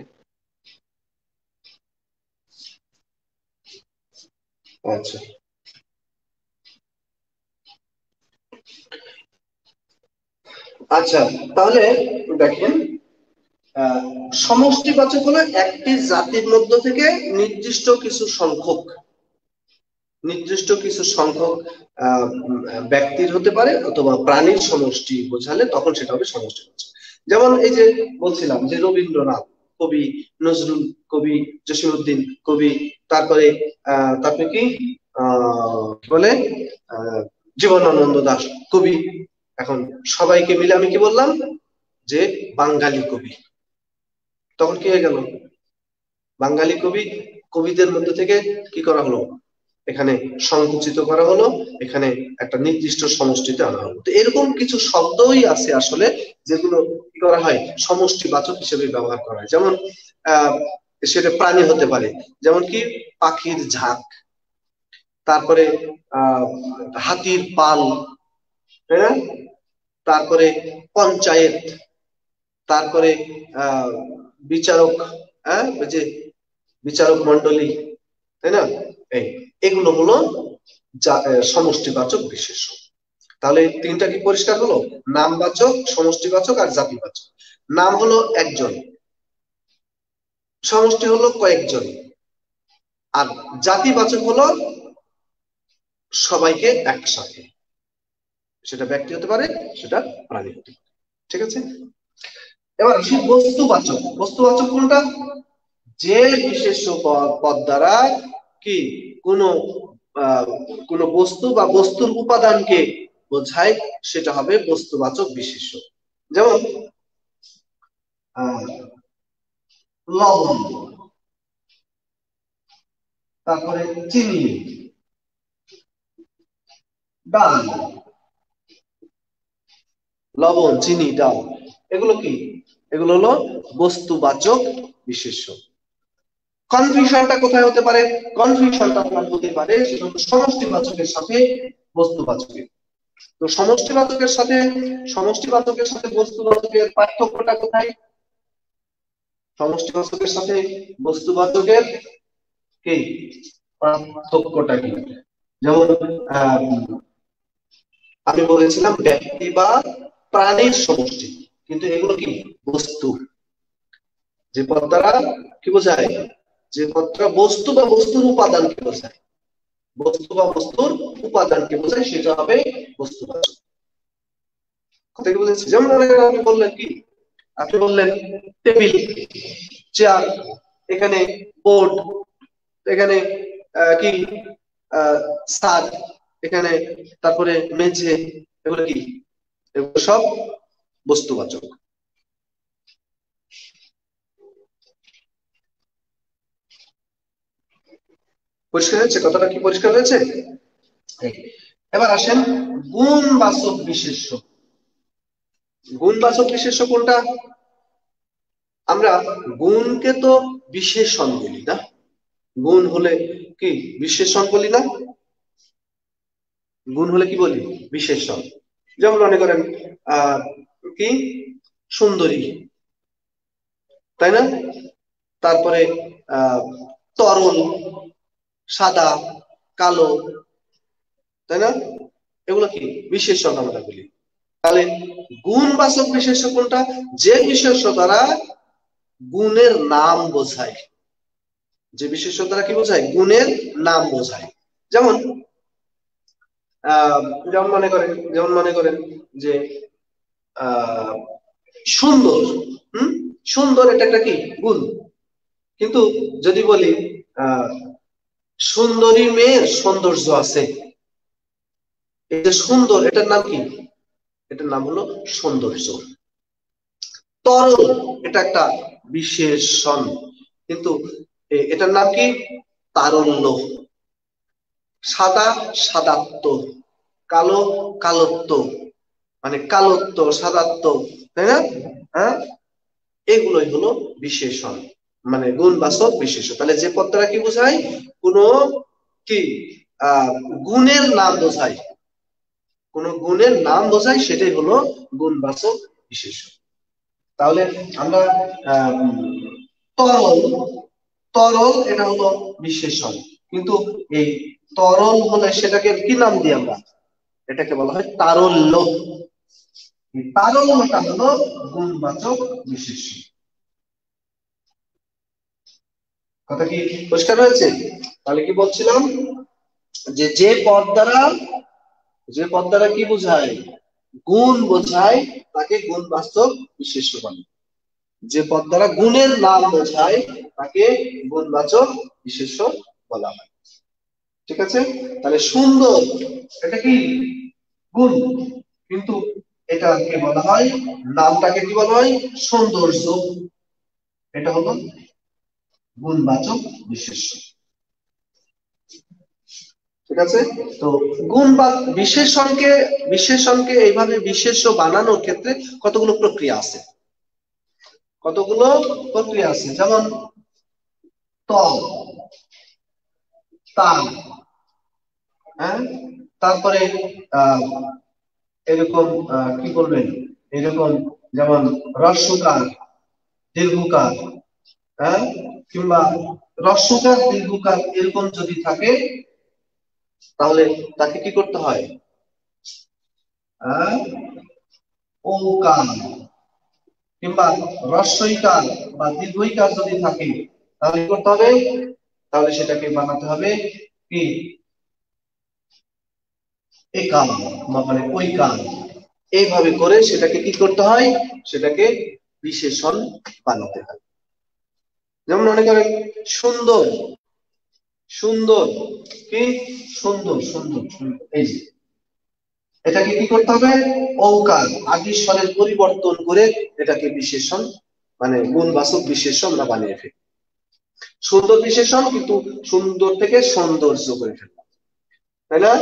আচ্ছা। আচ্ছা তাহলে দেখেন সমষ্টিবাচক হলো একটি জাতির মধ্য থেকে নির্দিষ্ট কিছু সংখ্যক, নির্দিষ্ট কিছু সংখ্যক ব্যক্তির হতে পারে অথবা প্রাণীর সমষ্টি বোঝালে তখন সেটা হবে সমষ্টিবাচক। যেমন এই যে বলছিলাম যে রবীন্দ্রনাথ কবি, নজরুল কবি জসিমুদ্দিন কবি, তারপরে তারপরে কি? বলে? জীবনানন্দ দাস কবি। এখন সবাইকে মিলে আমি কি বললাম? যে বাঙালি কবি। তখন কি হয়ে গেল? বাঙালি কবি, কবিদের মধ্যে থেকে কি করা হলো? এখানে সংকুচিত করা হলো, এখানে একটা নির্দিষ্ট সমষ্টিতে আনা হলো। তো এরকম কিছু শব্দই আছে আসলে, যেগুলো কি করা হয়? সমষ্টি বাচক হিসেবে ব্যবহার করা হয়। যেমন সেটা প্রাণী হতে পারে। যেমন কি, পাখির ঝাঁক। তারপরে হাতির পাল হ্যাঁ তারপরে পঞ্চায়েত। তারপরে, আহ বিচারক হ্যাঁ যে বিচারক মন্ডলী তাই না? এই, এগুলো হলো সমষ্টিবাচক বিশেষ্য তাহলে তিনটা কি পরিষ্কার হলো? নামবাচক, সমষ্টিবাচক আর জাতিবাচক। নাম হলো একজন। সমষ্টি হলো কয়েকজন। আর জাতিবাচক হলো সবাইকে একসাথে। সেটা ব্যক্তি হতে পারে, সেটা প্রাণী হতে পারে। ঠিক আছে? এবার আসি বস্তুবাচক। বস্তুবাচক কোনটা? যে বিশেষ পদ দ্বারা কি কোন কোন বস্তু বা বস্তুর উপাদানকে বোঝায়, সেটা হবে বস্তুবাচক বিশেষ্য। যেমন লবণ, তারপরে চিনি, ডাল, লবণ, চিনি, ডাল, এগুলো কি? এগুলো হলো বস্তুবাচক বিশেষ্য কনফিউশনটা কোথায় হতে পারে? কনফিউশনটা আপনার হতে পারে সেটা সমষ্টিবাচকের সাথে বস্তুবাচকের তো সমষ্টিবাচকের সাথে সমষ্টিবাচকের সাথে বস্তুবাচকের পার্থক্যটা কোথায়? সমষ্টিবাচকের সাথে বস্তুবাচকের কি? পার্থক্যটা কি? যেমন আমি বলেছিলাম ব্যক্তি বা প্রাণীর সমষ্টি। কিন্তু এগুলো কি? বস্তু। যে পদ কি বোঝায়? যে পদটা বস্তু বা বস্তুর উপাদানকে বোঝায়? বস্তু বা বস্তুর উপাদানকে বোঝায়? সেটা হবে বস্তুবাচক কথা কি বুঝেছি? যেমন আপনি বললেন কি? আপনি বললেন টেবিল, চেয়ার, এখানে বোর্ড, এখানে কি? সাদ এখানে তারপরে মেঝে, এগুলো কি? এগুলো সব বস্তুবাচক। পরিষ্কার হয়েছে? কথাটা কি পরিষ্কার হয়েছে? এবার আসেন গুণবাচক বিশেষ্য। গুণবাচক বিশেষ্য কোনটা? আমরা গুণকে তো বিশেষণ বলি, না? গুণ হলে কি? বিশেষণ বলি না? গুণ হলে কি বলি? বিশেষণ। যেমন মনে করেন, আহ কি? সুন্দরী। তাই না? তারপরে তরল সাদা, কালো, তাই না? এগুলো কি? বিশেষণ আমরা বলি। তাহলে গুণবাচক বিশেষ কোনটা? যে বিশেষ্য দ্বারা গুণের নাম বোঝায়। যে বিশেষ দ্বারা কি বোঝায়? গুণের নাম বোঝায়। যেমন আহ যেমন মনে করেন, যেমন মনে করেন যে সুন্দর, হম? সুন্দর এটা একটা কি? গুণ। কিন্তু যদি বলি সুন্দরী মেয়ের সৌন্দর্য আছে। সুন্দর, এটার নাম কি? এটার নাম হলো সৌন্দর্য। তরল, এটা একটা বিশেষণ। কিন্তু এটার নাম কি? তারল্য। সাদা সাদাত্ব কালো, কালত্ব। মানে কালত্ব, সাদাত্ব, তাই না? হ্যাঁ? এগুলোই হলো বিশেষণ মানে গুণ বাস্তব বিশেষ তাহলে যে পদটা কি বোঝায়? কোন কি? গুণের নাম বোঝায়। কোন গুণের নাম বোঝায়, সেটাই হলো গুণ বাস্তব বিশেষ তাহলে আমরা তরল তরল এটা হলো বিশেষণ। কিন্তু এই তরল হলে সেটাকে কি নাম দিই আমরা? এটাকে বলা হয় তারল্য। তারল্যটা হলো গুণবাচক বিশেষণ কথা কি পরিষ্কার হয়েছে তাহলে কি বলছিলাম যে যে পদ দ্বারা যে পদ দ্বারা কি বোঝায় গুণ বোঝায় তাকে গুণ বাস্তব বিশেষ বলে যে পদ দ্বারা গুণের নাম বোঝায় তাকে গুণবাচক বিশেষ বলা হয় ঠিক আছে তাহলে সুন্দর এটা কি গুণ কিন্তু এটাকে বলা হয়? নামটাকে কি বলা হয়? সৌন্দর্য এটা হলো গুণবাচক বিশেষ্য। ঠিক আছে? তো গুণ বা বিশেষণকে বিশেষণকে এইভাবে বিশেষ্য বানানোর ক্ষেত্রে কতগুলো প্রক্রিয়া আছে? কতগুলো প্রক্রিয়া আছে? যেমন হ্যাঁ? তারপরে এরকম কি বলবেন? এরকম যেমন রস্যকার দীর্ঘকার হ্যাঁ কিংবা রস্যকার দীর্ঘকার এরকম যদি থাকে, তাহলে তাকে কি করতে হয়? ওকার কিংবা রস্যইকার বা দীর্ঘইকার যদি থাকে, তাহলে করতে হবে? তাহলে সেটাকে বানাতে হবে কি? একাল মানে ওই কাল এইভাবে করে সেটাকে কি করতে হয়? সেটাকে বিশেষণ বানাতে হয়। যেমন মনে করেন সুন্দর সুন্দর, কি? সুন্দর সুন্দর এই যে, এটাকে কি করতে হবে? অঙ্কার আদি স্বরের পরিবর্তন করে এটাকে বিশেষণ মানে গুণবাচক বিশেষণ আমরা বানিয়ে ফেলি। সুন্দর বিশেষণ, কিন্তু সুন্দর থেকে সৌন্দর্য করে ফেললাম তাই না?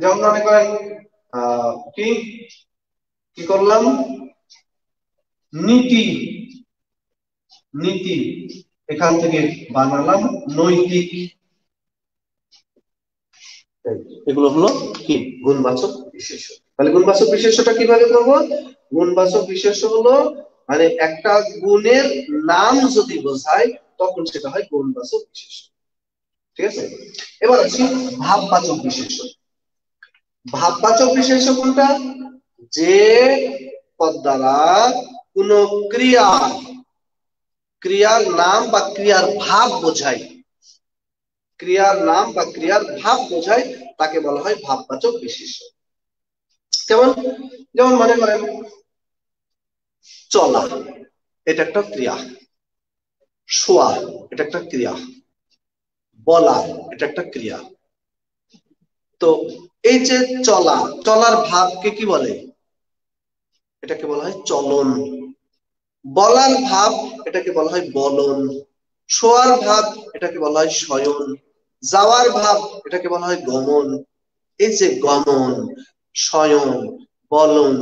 যেমন মনে করেন কি? কি করলাম? নীতি। নীতি। এখান থেকে বানালাম নৈতিক। এগুলো হলো কি? গুণবাচক বিশেষ তাহলে গুণবাচক বিশেষটা কীভাবে করব? গুণবাচক বিশেষ হলো মানে একটা গুণের নাম যদি বোঝায়, তখন সেটা হয় গুণবাচক বিশেষ ঠিক আছে? এবার আসি ভাববাচক বিশেষ ভাববাচক বিশেষ কোনটা যে পদ দ্বারা কোন ক্রিয়া ক্রিয়ার নাম বা ক্রিয়ার ভাব বোঝায়। ক্রিয়ার নাম বা ক্রিয়ার ভাব বোঝায়, তাকে বলা হয় ভাববাচক বিশেষ যেমন যেমন মনে করেন, চলা, এটা একটা ক্রিয়া। শোয়া, এটা একটা ক্রিয়া। বলা, এটা একটা ক্রিয়া। তো এই যে চলা, চলার ভাবকে কি বলে? এটাকে বলা হয় চলন। বলার ভাব, এটাকে বলা হয় বলন। শোয়ার ভাব, এটাকে বলা হয় শয়ন। যাওয়ার ভাব, এটাকে বলা হয় গমন। এই যে গমন, শয়ন, বলন,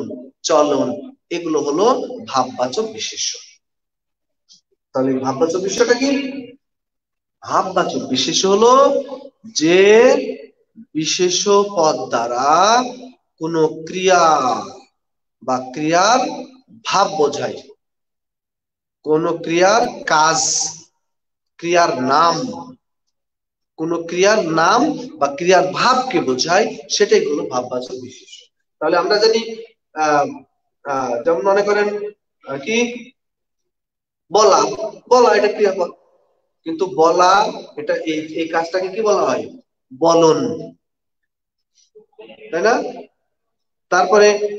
চলন, এগুলো হলো ভাববাচক বিশেষ তাহলে ভাববাচক বিষয়টা কি? ভাববাচক বিশেষ হলো যে বিশেষ পদ দ্বারা কোন ক্রিয়া বা ক্রিয়ার ভাব বোঝায়। কোন ক্রিয়ার কাজ, ক্রিয়ার নাম, কোন ক্রিয়ার নাম বা ক্রিয়ার ভাবকে বোঝায়, সেটাই হলো ভাববাচক বিশেষ। তাহলে আমরা জানি যেমন মনে করেন কি? বলা বলা এটা ক্রিয়াপদ। কিন্তু বলা, এটা এই এই কাজটাকে কি বলা হয়? বলন। তাই না? তারপরে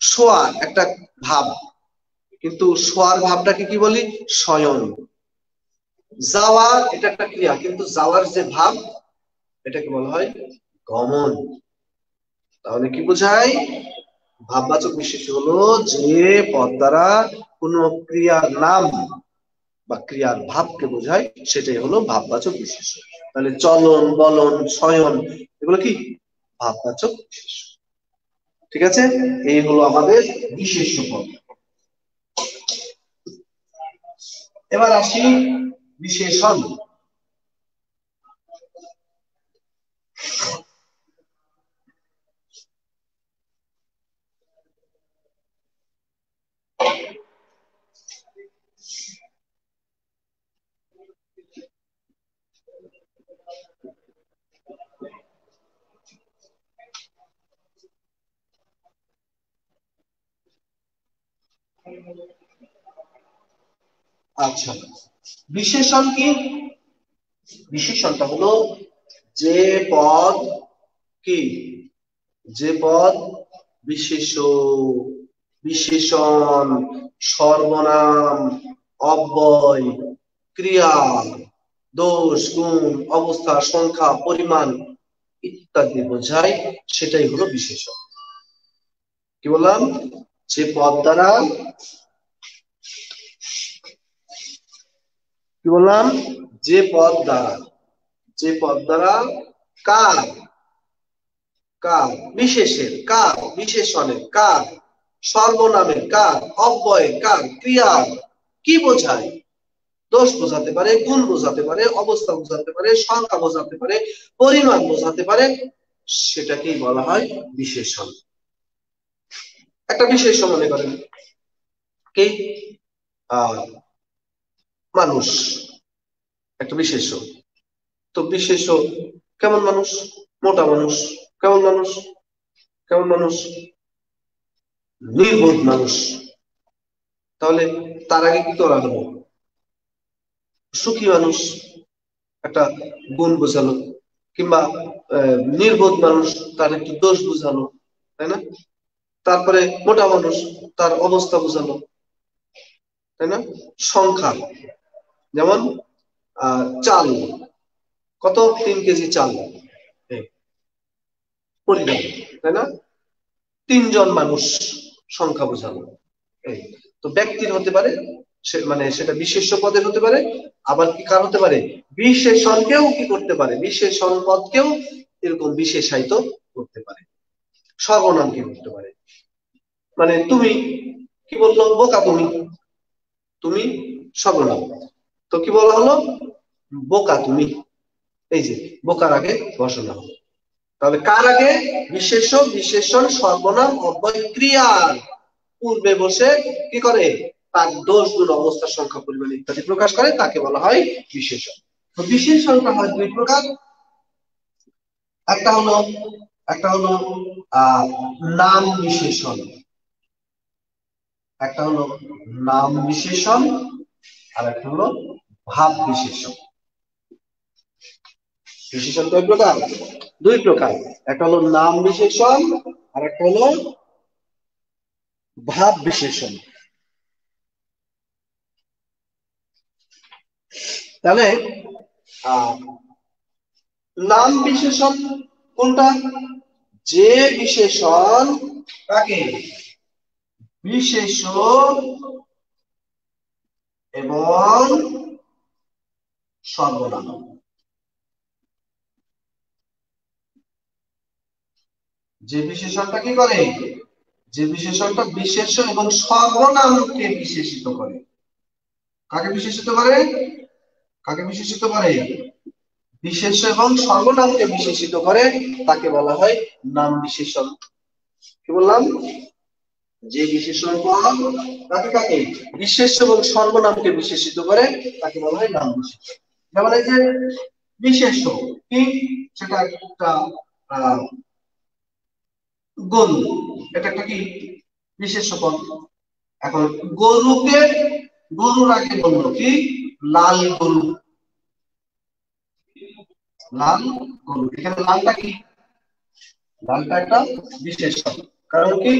শোয়া, একটা ভাব। কিন্তু শোয়ার ভাবটাকে কি বলি? শয়ন। যাওয়া, এটা একটা ক্রিয়া। কিন্তু যাওয়ার যে ভাব, এটাকে বলা হয় গমন। তাহলে কি বোঝায়? ভাববাচক বিশেষ হলো যে পদ দ্বারা কোন ক্রিয়ার নাম বা ক্রিয়ার ভাবকে বোঝায়, সেটাই হলো ভাববাচক বিশেষ তাহলে চলন, বলন, শয়ন, এগুলো কি? ভাববাচক বিশেষ ঠিক আছে? এই হলো আমাদের বিশেষ পদ এবার আসি বিশেষণ আচ্ছা। বিশেষণ কি? বিশেষণটা হলো যে পদ কি? যে পদ বিশেষ বিশেষণ, সর্বনাম, অব্যয়, ক্রিয়া, দোষ, গুণ, অবস্থা, সংখ্যা, পরিমাণ ইত্যাদি বোঝায়, সেটাই হলো বিশেষণ। কি বললাম? যে পদ দ্বারা কি বললাম? যে পদ দ্বারা, যে পদ দ্বারা কার? কার? বিশেষের, কার? বিশেষণের, কার? সর্বনামের, কার? অব্যয়ের, কার? ক্রিয়ার। কি বোঝায়? দোষ বোঝাতে পারে, গুণ বোঝাতে পারে, অবস্থা বোঝাতে পারে, সংখ্যা বোঝাতে পারে, পরিমাণ বোঝাতে পারে, সেটাকেই বলা হয় বিশেষণ। একটা বিশেষ মনে করেন। কি? মানুষ। একটা বিশেষ তো বিশেষ কেমন মানুষ? মোটা মানুষ। কেমন মানুষ? কেমন মানুষ? নির্বোধ মানুষ। তাহলে তার আগে কি করা হলো? সুখী মানুষ, একটা গুণ বোঝালো কিংবা নির্বোধ মানুষ, তার একটু দোষ বোঝালো তাই না? তারপরে মোটা মানুষ, তার অবস্থা বোঝালো তাই না? সংখ্যা। যেমন চাল। কত? তিন কেজি চাল। পরিবার তাই না? তিনজন মানুষ সংখ্যা বোঝানো। তো ব্যক্তির হতে পারে মানে সেটা বিশেষ পদের হতে পারে, আবার কি কার হতে পারে? বিশেষণকেও কি করতে পারে? বিশেষণ পদকেও এরকম বিশেষায়িত করতে পারে। সর্বনাম কি করতে পারে? মানে তুমি, কি বলল? বোকা তুমি। তুমি সর্বনাম তো কি বলা হলো? বোকা তুমি। এই যে, বোকার আগে বসানো হলো। তাহলে কার আগে? বিশেষ বিশেষণ, সর্বনাম, অব্যয় ক্রিয়ার পূর্বে বসে কি করে? তার দোষ গুণ অবস্থার সংখ্যা, পরিমাণ ইত্যাদি প্রকাশ করে। তাকে বলা হয় বিশেষণ তো বিশেষণটা হয় দুই প্রকার। একটা হলো একটা হলো নাম বিশেষণ। একটা হলো নাম বিশেষণ আর একটা হলো ভাব বিশেষণ। বিশেষণ কয় প্রকার? দুই প্রকার। একটা হলো নাম বিশেষণ আর একটা হলো ভাব বিশেষণ। তাহলে নাম বিশেষণ কোনটা? যে বিশেষণ কাকে? বিশেষ এবং সর্বনাম। যে বিশেষণটা কি করে? যে বিশেষণটা বিশেষ এবং সর্বনামকে বিশেষিত করে। কাকে বিশেষিত করে? কাকে বিশেষিত করে? বিশেষ এবং সর্বনামকে বিশেষিত করে তাকে বলা হয় নাম বিশেষণ। কি বললাম? যে বিশেষণ তাকে কাকে বিশেষ এবং সর্বনামকে বিশেষিত করে তাকে বলা হয় নাম বিশেষণ। যেমন এই যে বিশেষ কি? সেটা একটা গরু। এটা একটা কি? বিশেষ পদ এখন গরুকে, গরুর আগে বলল কি? লাল গরু। লাল গরু এখানে লালটা কি? লালটা একটা বিশেষ কারণ কি?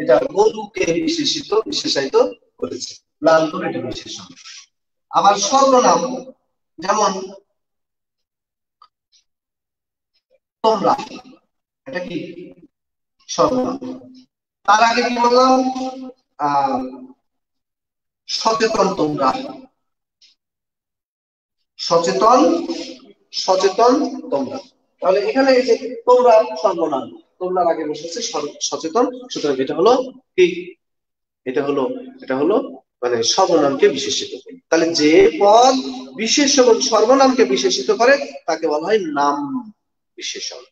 এটা গরুকে বিশেষিত, বিশেষায়িত করেছে। লাল গরু এটা বিশেষণ আবার সর্বনাম যেমন তোমরা, এটা কি? সর্বনাম তার আগে কি বললাম? সচেতন তোমরা। সচেতন সচেতন তোমরা। তাহলে এখানে এই যে তোমরা সর্বনাম, তোমরা আগে বসেছে সচেতন। সুতরাং এটা হলো কি? এটা হলো এটা হলো মানে সর্বনামকে বিশেষিত তাহলে যে পদ বিশেষ এবং সর্বনামকে বিশেষিত করে, তাকে বলা হয় নাম বিশেষণ।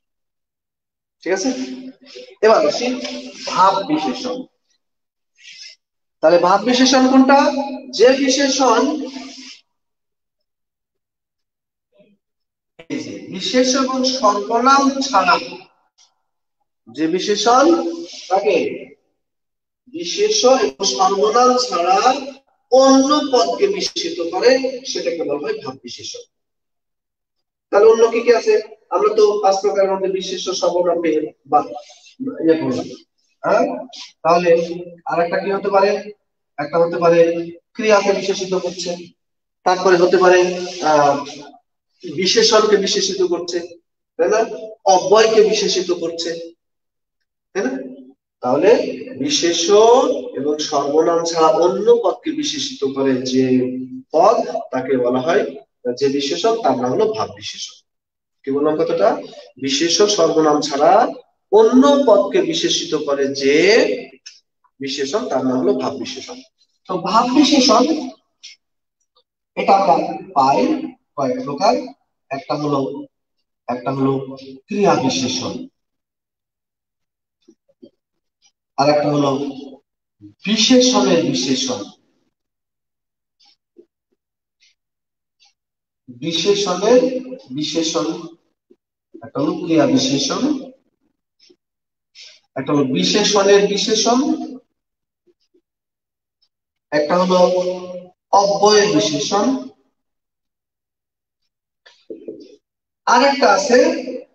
ঠিক আছে? এবার আসি ভাব বিশেষণ। তাহলে ভাব বিশেষণ কোনটা? যে বিশেষণ বিশেষ এবং সর্বনাম ছাড়া যে বিশেষণ, তাকে বিশেষ এবং সর্বনাম ছাড়া অন্য পদকে বিশেষিত করে সেটাকে বলা হয় ভাব বিশেষণ। তাহলে অন্য কি কি আছে? আমরা তো পাঁচ প্রকারের মধ্যে বিশেষ সর্বনাম পেয়ে বা ইয়ে হ্যাঁ? তাহলে আর একটা কি হতে পারে? একটা হতে পারে ক্রিয়াকে বিশেষিত করছে। তারপরে হতে পারে, আহ বিশেষণকে বিশেষিত করছে, তাই না? অব্যয়কে বিশেষিত করছে, তাই না? তাহলে বিশেষ এবং সর্বনাম ছাড়া অন্য পদকে বিশেষিত করে যে পদ, তাকে বলা হয় যে বিশেষণ, তার নাম হলো ভাব বিশেষণ। কি বললাম কথাটা? বিশেষ সর্বনাম ছাড়া অন্য পদকে বিশেষিত করে যে বিশেষণ, তার নাম হলো ভাব বিশেষণ। তো ভাব বিশেষণ, এটা আমরা পাই কয়েক প্রকার। একটা হলো একটা হলো ক্রিয়া বিশেষণ। আর একটা হলো বিশেষণের বিশেষণ। বিশেষণের বিশেষণ, একটা হলো ক্রিয়া বিশেষণ, একটা হলো বিশেষণের বিশেষণ, একটা হলো অব্যয়ের বিশেষণ আরেকটা আছে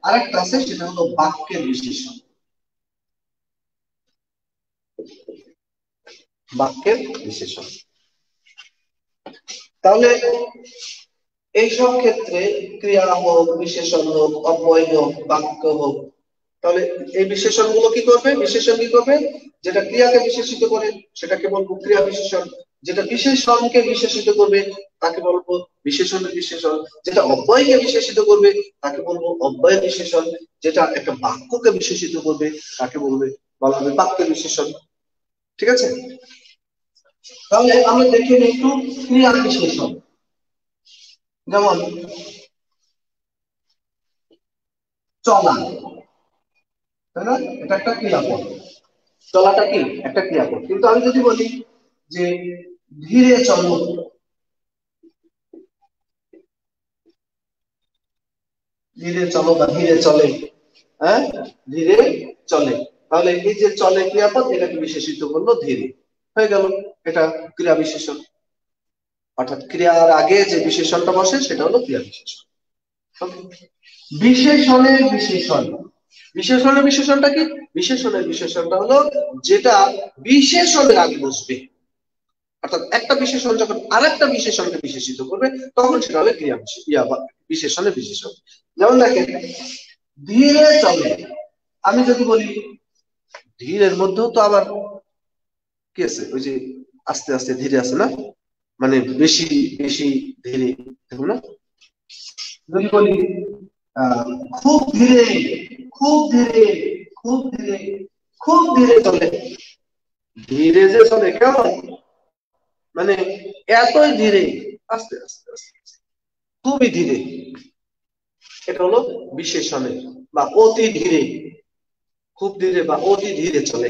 আরেকটা আছে, সেটা হলো বাক্যের বিশেষণ বাক্যের বিশেষণ তাহলে এইসব ক্ষেত্রে ক্রিয়া হোক বিশেষণ হোক, অব্যয় হোক, বাক্য হোক, তাহলে এই বিশেষণগুলো কি করবে? বিশেষণ কি করবে? যেটা ক্রিয়াকে বিশেষিত করে সেটাকে বলব ক্রিয়া বিশেষণ যেটা বিশেষণকে বিশেষিত করবে, তাকে বলব বিশেষণ বিশেষণ। যেটা অব্যয়কে বিশেষিত করবে, তাকে বলব অব্যয় বিশেষণ। যেটা একটা বাক্যকে বিশেষিত করবে, তাকে বলবে বলা হবে বাক্য বিশেষণ। ঠিক আছে? তাহলে আমরা দেখে একটু ক্রিয়া বিশেষণ। যেমন, চলা। তাই না? এটা একটা ক্রিয়াপদ। চলাটা কি? একটা ক্রিয়াপদ। কিন্তু আমি যদি বলি যে ধীরে চলো। ধীরে চলো বা ধীরে চলে। হ্যাঁ? ধীরে চলে। তাহলে এই যে চলে ক্রিয়াপদ, এটাকে বিশেষিত করল ধীরে। হয়ে গেল। এটা ক্রিয়া বিশেষণ। অর্থাৎ ক্রিয়ার আগে যে বিশেষণটা বসে, সেটা হলো ক্রিয়া বিশেষণ। বিশেষণের বিশেষণ। বিশেষণের বিশেষণটা কি? বিশেষণের বিশেষণটা হলো যেটা বিশেষণের আগে বসবে। অর্থাৎ একটা বিশেষণ যখন আরেকটা বিশেষণকে বিশেষিত করবে, তখন সেটা হবে ক্রিয়া ইয়া বিশেষণের বিশেষণ যেমন দেখেন, ধীরে চলে। আমি যদি বলি, ধীরের মধ্যেও তো আবার কি আছে? ওই যে আস্তে আস্তে ধীরে আছে না? মানে বেশি বেশি ধীরে, দেখুন না। যদি বলি খুব ধীরে খুব ধীরে খুব ধীরে খুব ধীরে চলে। ধীরে যে চলে, কেমন? মানে এতই ধীরে, আস্তে আস্তে আস্তে খুবই ধীরে। এটা হলো বিশেষণের বা অতি ধীরে, খুব ধীরে বা অতি ধীরে চলে।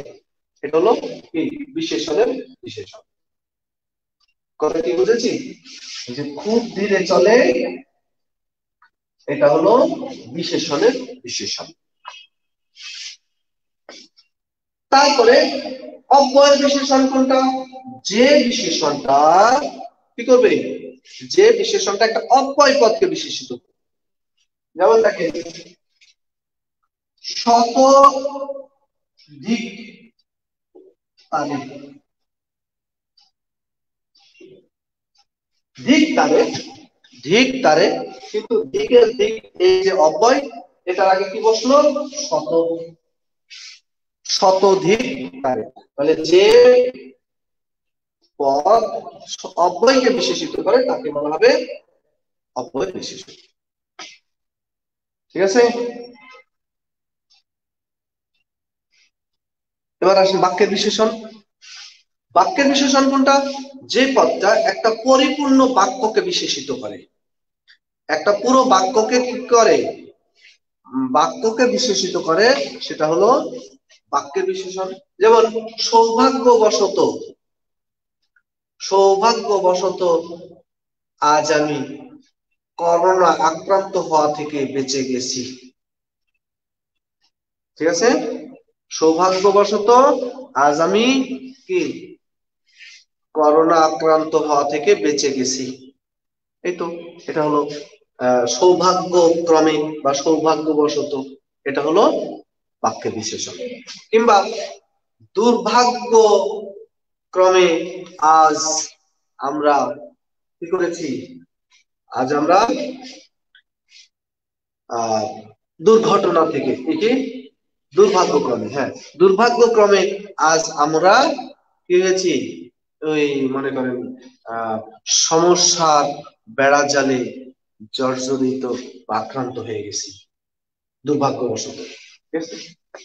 এটা হলো কি? বিশেষণের বিশেষণ কথা কি বুঝেছি? যে খুব ধীরে চলে, এটা হলো বিশেষণের বিশেষণ তারপরে অব্যয়ের বিশেষণ কোনটা যে বিশেষণটা, কি করবে? যে বিশেষণটা একটা অব্যয় পদকে বিশেষিত যেমন দেখেন, শত দিক তারে দিক তারে দিক তারে কিন্তু দিকের দিক এই যে অব্যয়, এটার আগে কি বসল? শত শতধিক তাহলে যে পদ অব্যয়কে বিশেষিত করে, তাকে বলা হবে অব্যয় বিশেষণ ঠিক আছে? এবার আসেন বাক্যের বিশেষণ। বাক্যের বিশেষণ কোনটা? যে পদটা একটা পরিপূর্ণ বাক্যকে বিশেষিত করে। একটা পুরো বাক্যকে কি করে? বাক্যকে বিশেষিত করে, সেটা হলো বাক্যের বিশেষণ যেমন, সৌভাগ্যবশত সৌভাগ্যবশত আজ আমি করোনা আক্রান্ত হওয়া থেকে বেঁচে গেছি। ঠিক আছে? সৌভাগ্যবশত আজ আমি কি? করোনা আক্রান্ত হওয়া থেকে বেঁচে গেছি। এই তো, এটা হলো সৌভাগ্য ক্রমে বা সৌভাগ্যবশত। এটা হলো বাক্যে বিশেষণ কিংবা দুর্ভাগ্য ক্রমে আজ আমরা কি করেছি? আজ আমরা দুর্ঘটনা থেকে, কি দুর্ভাগ্যক্রমে হ্যাঁ। দুর্ভাগ্যক্রমে আজ আমরা কি হয়েছি? ওই মনে করেন সমস্যার বেড়া জালে জর্জরিত আক্রান্ত হয়ে গেছি। দুর্ভাগ্যবশত।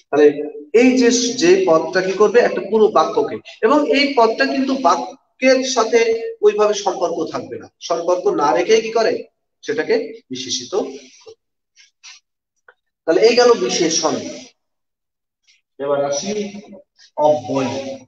তাহলে এই যে যে পদটা কি করবে? একটা পুরো বাক্যকে। এবং এই পদটা কিন্তু বাক্যের সাথে ওইভাবে সম্পর্ক থাকবে না। সম্পর্ক না রেখে কি করে? সেটাকে বিশেষিত তাহলে এই গেল বিশেষণ। এবার আসি অব্যয়।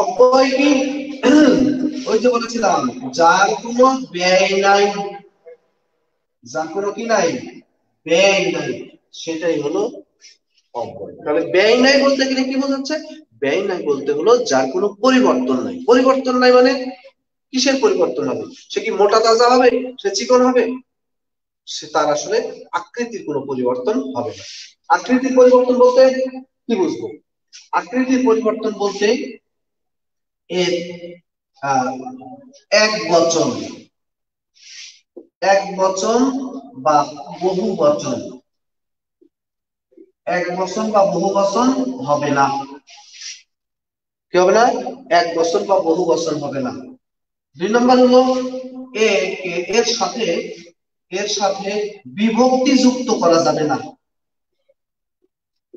অব্যয় কি ওই যে বলেছিলাম, যার কোনো ব্যয় নাই, যার কোনো কি নাই? ব্যয় নাই, সেটাই হলো অব্যয় তাহলে ব্যয় নাই বলতে গেলে কি বোঝাচ্ছে? ব্যয় নাই বলতে হলো যার কোনো পরিবর্তন নাই। পরিবর্তন নাই মানে কিসের পরিবর্তন হবে? সে কি মোটা তাজা হবে? সে চিকন হবে? সে তার আসলে আকৃতির কোনো পরিবর্তন হবে না। আকৃতির পরিবর্তন বলতে কি বুঝব? আকৃতির পরিবর্তন বলতে এর এক বচন। এক বচন বা বহু বচন। এক বচন বা বহু বচন হবে না। কি হবে না? এক বচন বা বহু বচন হবে না। দুই নম্বর হলো এ, এর সাথে এর সাথে বিভক্তি যুক্ত করা যাবে না।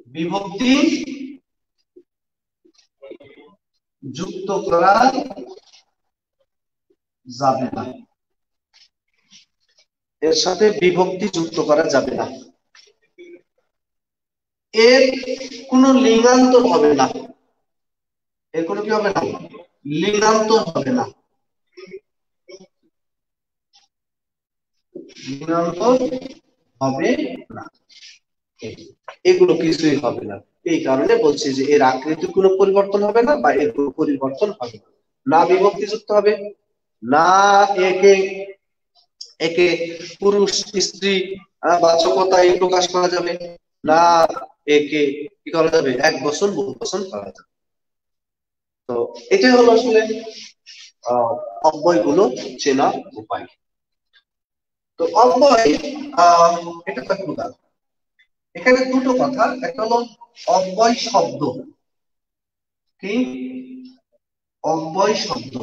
বিভক্তি যুক্ত করা যাবে না। এর সাথে বিভক্তি যুক্ত করা যাবে না। এর কোন লিঙ্গান্তর হবে না। এর কোনো কি হবে না? লিঙ্গান্তর হবে না। লিঙ্গান্তর হবে না। এগুলো কিছুই হবে না। এই কারণে বলছি যে এর আকৃতির কোনো পরিবর্তন হবে না বা এর কোনো পরিবর্তন হবে না। বিভক্তি যুক্ত হবে, না একে একে পুরুষ, স্ত্রী বাচকতা এই প্রকাশ করা যাবে, না একে কি করা যাবে, এক বছর বহু বছর করা যাবে। তো এটাই হলো আসলে অব্যয়গুলো চেনা উপায়। তো অব্যয় এটা তো এখানে দুটো কথা, একটা হলো অব্যয় শব্দ। কি? অব্যয় শব্দ।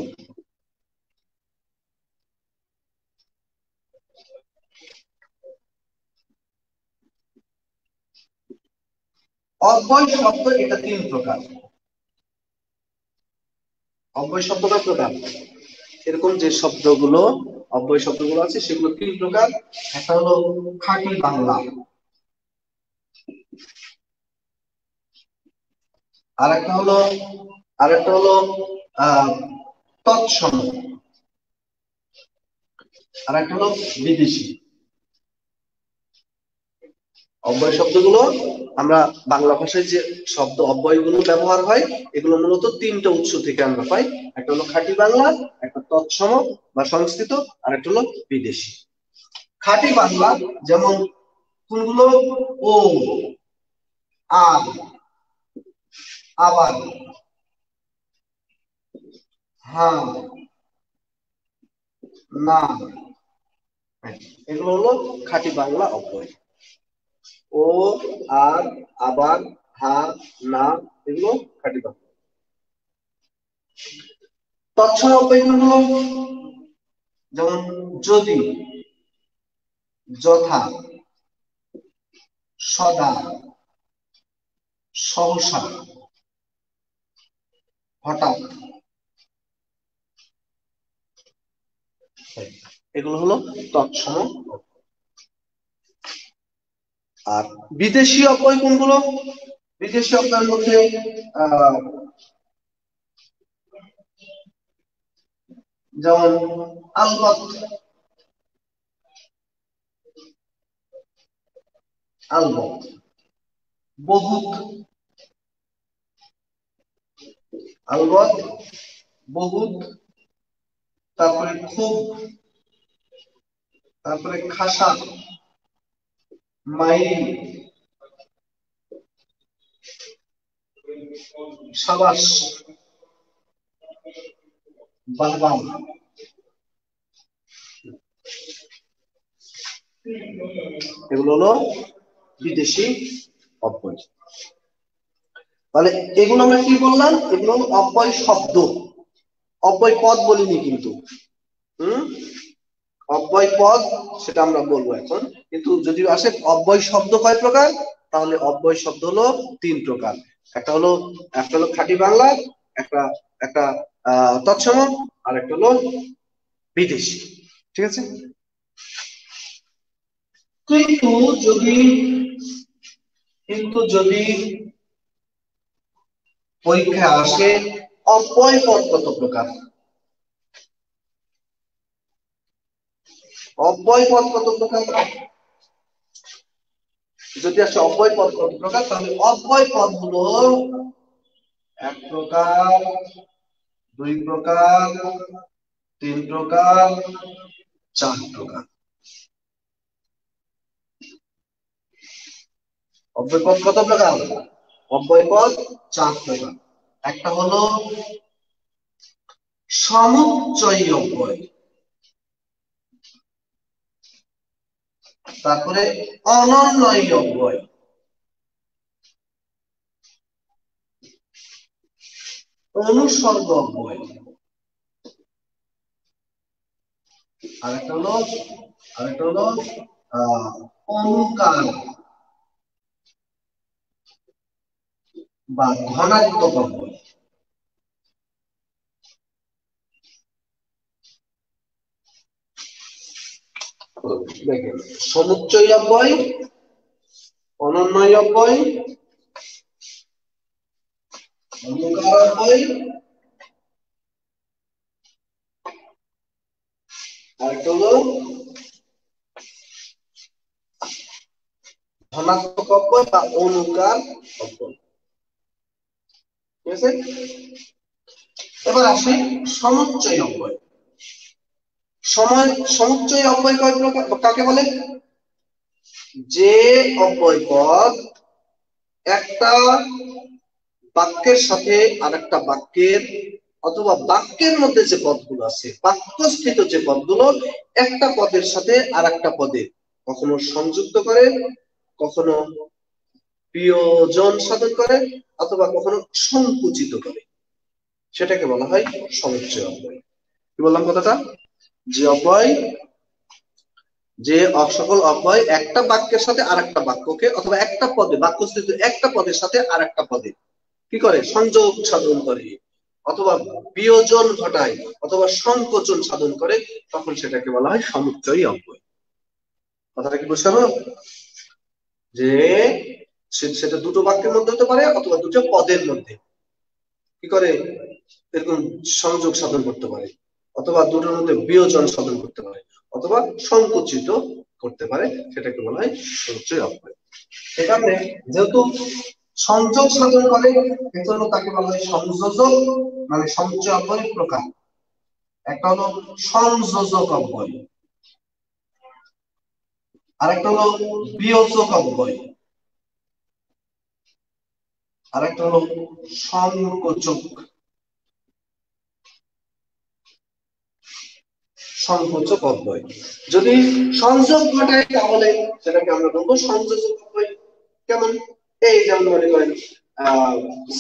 অব্যয় শব্দ এটা তিন প্রকার। অব্যয় শব্দটা প্রকার। এরকম যে শব্দগুলো, অব্যয় শব্দগুলো আছে, সেগুলো তিন প্রকার। একটা হলো খাঁটি বাংলা। আর একটা হলো আর একটা হলো তৎসম। আর একটা হলো বিদেশি। অব্যয় শব্দগুলো, আমরা বাংলা ভাষায় যে শব্দ অব্যয়গুলো ব্যবহার হয়, এগুলো মূলত তিনটা উৎস থেকে আমরা পাই। একটা হলো খাঁটি বাংলা, একটা তৎসম বা সংস্কৃত আর একটা হলো বিদেশি। খাঁটি বাংলা, যেমন, কোনগুলো? ও আর আবার হ্যাঁ না এগুলো হলো খাঁটি বাংলা অব্যয় ও, আর, আবার, হা, না, এগুলো খাঁটি বাংলা। তৎসম অব্যয়গুলো হলো, যেমন যদি, যথা, সদা, সহসা। হঠাৎ এগুলো হলো তৎসম। আর বিদেশি অপয় কোনগুলো? বিদেশি অপয়ের মধ্যে যেমন আলবত। আলবত। বহুত আলবত বহুত তারপরে খুব তারপরে খাসা মাইরি সাবাস বাহবান এগুলো হলো বিদেশি অব্যয় তাহলে এগুলো আমরা কি বললাম? এগুলো হলো অব্যয় শব্দ। অব্যয় পদ বলিনি কিন্তু। হম? অব্যয় পদ, সেটা আমরা বলব এখন। কিন্তু যদি আসে অব্যয় শব্দ কয় প্রকার? তাহলে অব্যয় শব্দ হলো তিন প্রকার। একটা হলো একটা হলো খাঁটি বাংলা, একটা একটা, আহ, তৎসম, আর একটা হলো বিদেশি। ঠিক আছে? কিন্তু যদি কিন্তু যদি পরীক্ষা আসে অব্যয় পদ কত প্রকার অব্যয় পদ কত প্রকার যদি আসে অব্যয় পদ কত প্রকার, তাহলে অব্যয় পদ হলো এক প্রকার, দুই প্রকার, তিন প্রকার, চার প্রকার। অব্যয় পদ কত প্রকার? অব্যয় পদ চার প্রকার। একটা হলো সমুচ্চয় অব্যয়। তারপরে অনন্যয় অব্যয়। অনুসর্গ অব্যয়। আরেকটা হলো আরেকটা হলো, আহ, অনুকার বা ধনাত্মক অব্যয় দেখেন সমুচ্চয় অব্যয় অনন্যয় অব্যয় ধনাত্মক অব্যয় বা অনুকার অব্যয় এবার আসি সমুচ্চয় অব্যয়। সময়, সমুচ্চয় অব্যয় কয় প্রকার কাকে বলে? যে অব্যয় পদ একটা বাক্যের সাথে আরেকটা বাক্যের অথবা বাক্যের মধ্যে যে পদগুলো আছে, বাক্যস্থিত যে পদগুলো, একটা পদের সাথে আর একটা পদের কখনো সংযুক্ত করে, কখনো প্রিয়জন সাধন করে অথবা কখনো সংকুচিত করে। সেটাকে বলা হয় সমুচ্চয় অব্যয়। কি বললাম কথাটা? যে অব্যয়, যে সকল অব্যয় একটা বাক্যের সাথে আর একটা বাক্যকে অথবা একটা পদে, বাক্যস্থিত একটা পদের সাথে আর একটা পদে কি করে? সংযোগ সাধন করে। অথবা বিয়োজন ঘটায় অথবা সংকোচন সাধন করে, তখন সেটাকে বলা হয় সমুচ্চয় অব্যয়। কথাটা কি বুঝতে যে সেটা দুটো বাক্যের মধ্যে হতে পারে অথবা দুটো পদের মধ্যে। কি করে? এরকম সংযোগ সাধন করতে পারে। অথবা দুটোর মধ্যে বিয়োজন সাধন করতে পারে। অথবা সংকুচিত করতে পারে। সেটাকে বলা হয় সমুচ্চয় অব্যয় এখানে যেহেতু সংযোগ সাধন করে, এজন্য তাকে বলা হয় সংযোজক মানে সমুচ্চয় অব্যয় প্রকার। একটা হলো সংযোজক অব্যয় আর একটা হলো বিয়োজক অব্যয় আর একটা হলো সংকোচক সংকোচক অব্যয় যদি সংযোগ ঘটায় তাহলে সেটাকে আমরা বলব সংযোজক অব্যয় কেমন? এই যেমন মনে করেন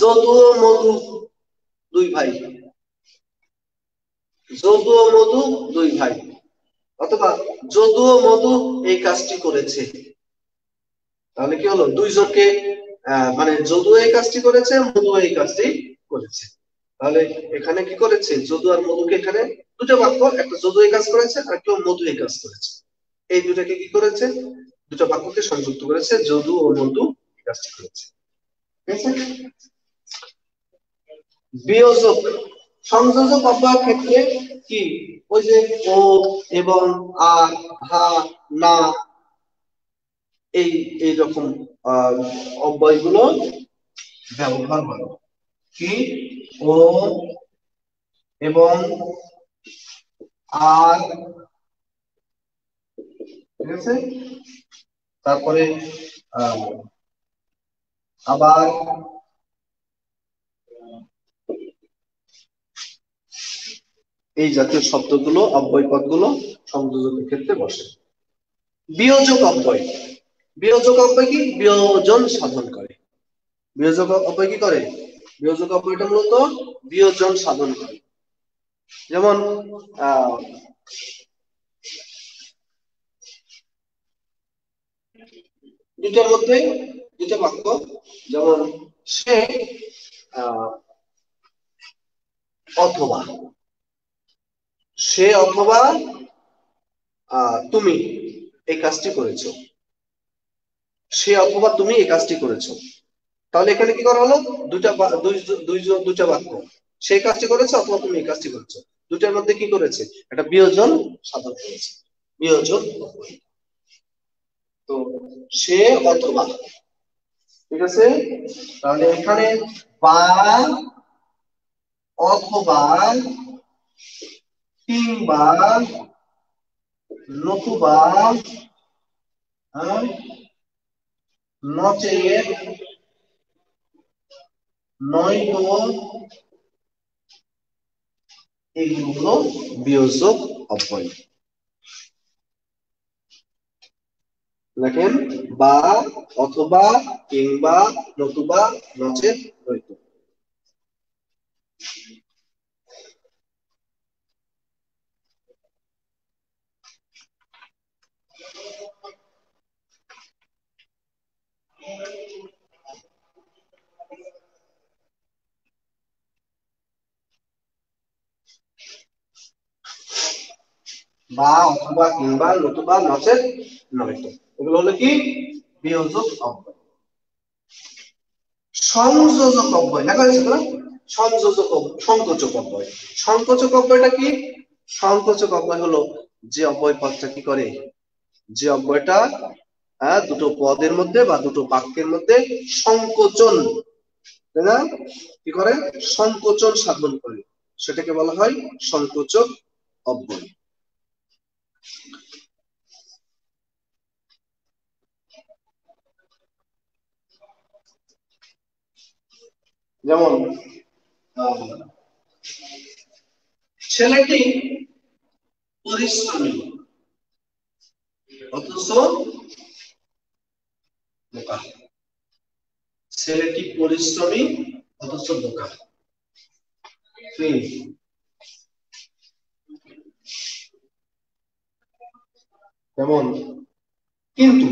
যদু মধু দুই ভাই। যদু মধু দুই ভাই। অথবা যদু মধু এই কাজটি করেছে। তাহলে কি হলো? দুইজনকে মানে যদু এই কাজটি করেছে মধু এই কাজটি করেছে। তাহলে এখানে কি করেছে? যদু আর মধুকে এখানে দুটো বাক্য একটা যদু এই কাজ করেছে, আর কেউ মধু এই কাজ করেছে। এই দুটাকে কি করেছে? দুটো বাক্যকে সংযুক্ত করেছে, যদু ও মধু এই কাজটি করেছে। ঠিক আছে? বিয়োজক, সংযোজক অব্যয়ের ক্ষেত্রে কি? ওই যে ও এবং আর, হা, না এই এই এইরকম অব্যয়গুলো ব্যবহার হয় কি ও এবং আর ঠিক আছে? তারপরে আবার এই জাতীয় শব্দগুলো অব্যয় পদগুলো সংযোজকের ক্ষেত্রে বসে। বিয়োজক অব্যয়। বিয়োজক অব্যয় কি? বিয়োজন সাধন করে। বিয়োজক অব্যয় কি করে? বিয়োজক অব্যয়টা মূলত বিয়োজন সাধন করে। যেমন দুটার মধ্যে দুটো বাক্য, যেমন, সে অথবা। সে অথবা তুমি এই কাজটি করেছ। সে অথবা তুমি এই কাজটি করেছ। তাহলে এখানে কি করা হলো? দুটা দুইটা বাক্য। সেই কাজটি করেছে অথবা তুমি এই কাজটি করেছ। দুটার মধ্যে কি করেছে? একটা বিয়োজন সাধন করেছে। বিয়োজন তো সে অথবা, ঠিক আছে? তাহলে এখানে বা অথবা কিংবা নতুবা নচেত নয়তো এগুলো বিয়োজক অব্যয়। দেখেন বা অথবা কিংবা নতুবা নচেত নয়তো বা, অথবা কিংবা নতুবা নচেত নয়তো এগুলো হলো কি? বিয়োজক অব্যয়। সংযোজক অব্যয়। লেখা হয়েছে না সংযোজক সংকোচক অব্যয়। সংকোচক অব্যয়টা কি? সংকোচক অব্যয় হলো যে অব্যয় পদটা কি করে? যে অব্যয়টা দুটো পদের মধ্যে বা দুটো বাক্যের মধ্যে সংকোচন, তাই না? কি করে? সংকোচন সাধন করে। সেটাকে বলা হয় সংকোচক অব্যয়। যেমন, ছেলেটি পরিশ্রমী অথচ বোকা। ছেলেটি পরিশ্রমী অথচ বোকা। কিন্তু,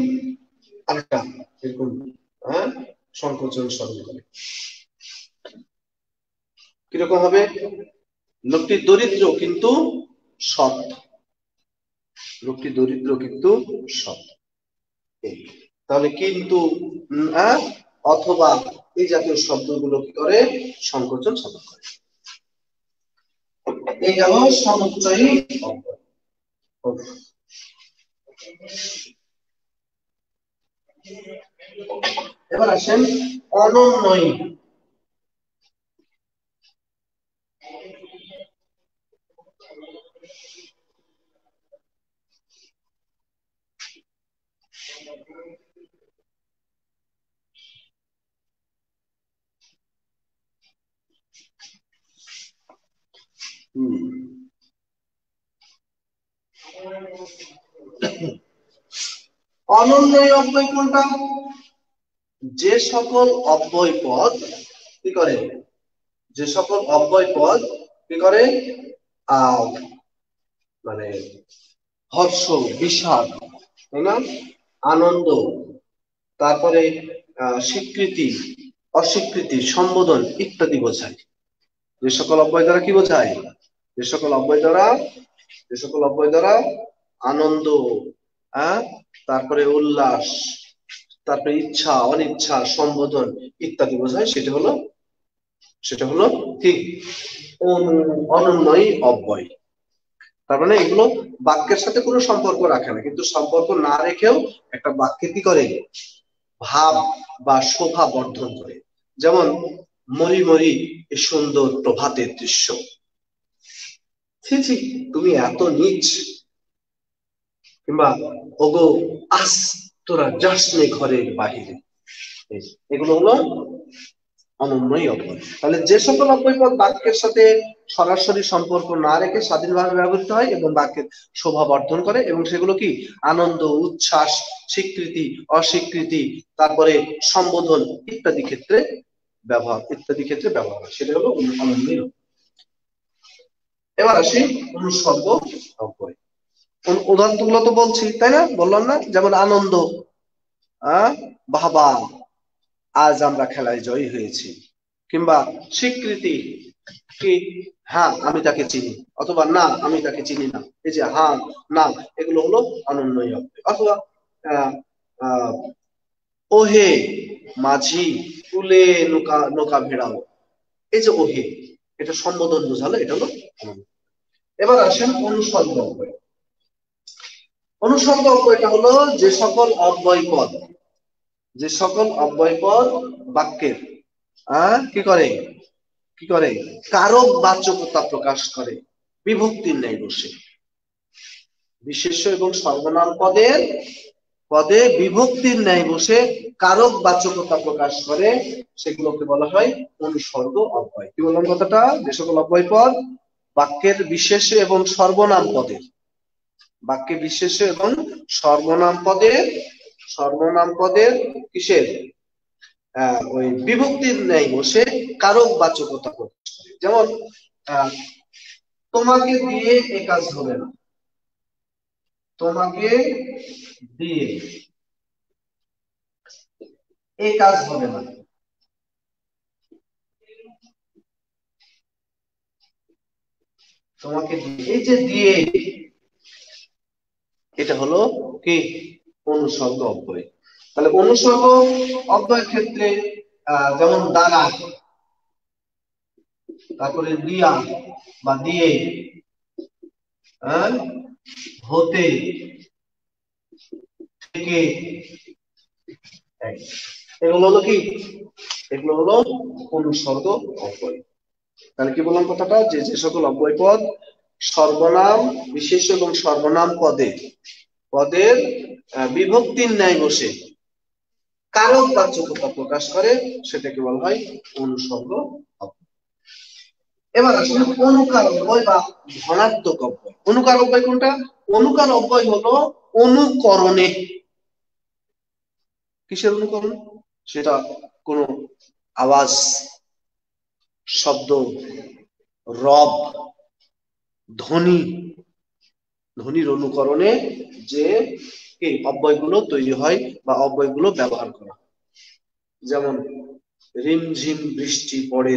আরেকটা এরকম হ্যাঁ? সংকোচন স্মরণ করে কীরকম হবে? লোকটি দরিদ্র কিন্তু সৎ। লোকটি দরিদ্র কিন্তু সৎ। তাহলে কিন্তু অথবা এই জাতীয় শব্দগুলো কি করে? সংকোচন সাধন করে। এই গেল সমুচ্চয়ী এবার আসেন অনন্যয়ী। অব্যয় কোনটা? যে সকল অব্যয় পদ কি করে? যে সকল অব্যয় পদ কি করে? মানে হর্ষ, বিষাদ, তাই না? আনন্দ, তারপরে স্বীকৃতি, অস্বীকৃতি, সম্বোধন ইত্যাদি বোঝায়। যে সকল অব্যয় দ্বারা কি বোঝায়? যে সকল অব্যয় দ্বারা যে সকল অব্যয় দ্বারা আনন্দ হ্যাঁ? তারপরে উল্লাস, তারপরে ইচ্ছা, অনিচ্ছা, সম্বোধন ইত্যাদি বোঝায়, সেটা হলো সেটা হলো কি অনন্যই অব্যয়। তার মানে এগুলো বাক্যের সাথে কোনো সম্পর্ক রাখে না, কিন্তু সম্পর্ক না রেখেও একটা বাক্যে কি করে? ভাব বা শোভা বর্ধন করে। যেমন মরি মরি সুন্দর প্রভাতের দৃশ্য। তুমি এত নিচ। কিংবা, ওগো, আস, তোরা যাস নে ঘরের বাহিরে। এগুলো হলো অনন্যই অব্যয় তাহলে যে সকল অব্যয় পদ বাক্যের সাথে সরাসরি সম্পর্ক না রেখে স্বাধীনভাবে ব্যবহৃত হয় এবং বাক্যের শোভা বর্ধন করে, এবং সেগুলো কি? আনন্দ, উচ্ছ্বাস, স্বীকৃতি, অস্বীকৃতি, তারপরে সম্বোধন ইত্যাদি ক্ষেত্রে ব্যবহার, ইত্যাদি ক্ষেত্রে ব্যবহার হয়। সেটা হলো অনন্যই এবার আসি অনুসর্গ অব্যয় উদাহরণগুলো তো বলছি, তাই না? বললাম না? যেমন আনন্দ বাবা আজ আমরা খেলায় জয়ী হয়েছি। কিংবা স্বীকৃতি, কি? হ্যাঁ আমি তাকে চিনি। অথবা না, আমি তাকে চিনি না। এই যে হ্যাঁ না, এগুলো হলো অনন্যই অথবা ওহে, মাঝি কুলে নৌকা নৌকা ভেড়াও। এই যে ওহে এটা সম্বোধন বোঝালো এটা হলো এবার আসেন অনুসর্গ অব্যয়। অনুসর্গ অব্যয়টা হলো যে সকল অব্যয় পদ, যে সকল অব্যয় পদ বাক্যের কি করে? কি করে? কারক বাচকতা প্রকাশ করে, বিভক্তির ন্যায় বসে। বিশেষ এবং সর্বনাম পদের পদে বিভক্তির ন্যায় বসে কারক বাচকতা প্রকাশ করে, সেগুলোকে বলা হয় অনুসর্গ অব্যয়। কি বললাম কথাটা? যে সকল অব্যয় পদ বাক্যের বিশেষ এবং সর্বনাম পদের বাক্যে বিশেষ এবং সর্বনাম পদের সর্বনাম পদের কিসের? ওই বিভক্তির ন্যায় বসে কারক বাচকতা প্রকাশ করে। যেমন তোমাকে দিয়ে এ কাজ হবে না। তোমাকে দিয়ে এ কাজ হবে না। তোমাকে এই যে দিয়ে, এটা হলো কি? অনুসর্গ অব্যয়। তাহলে অনুসর্গ অব্যয়ের ক্ষেত্রে যেমন দ্বারা তারপরে দিয়া বা দিয়ে হ্যাঁ? হতে থেকে এগুলো হলো কি? এগুলো হলো অনুসর্গ অব্যয়। তাহলে কি বললাম কথাটা? যে যে সকল অব্যয় পদ সর্বনাম বিশেষ এবং সর্বনাম পদে, পদের বিভক্তির ন্যায় বসে কারক বাচ্যকতা প্রকাশ করে, সেটাকে বলা হয় অনুসর্গ এবার আসলে অনুকার অব্যয় বা ধনাত্মক অব্যয় অনুকার অব্যয় কোনটা? অনুকার অব্যয় হলো অনুকরণে। কিসের অনুকরণ? সেটা কোন আওয়াজ, শব্দ, রব, ধ্বনি। ধ্বনির অনুকরণে যে এই অব্যয়গুলো তৈরি হয় বা অব্যয়গুলো ব্যবহার করা যেমন, রিমঝিম বৃষ্টি পড়ে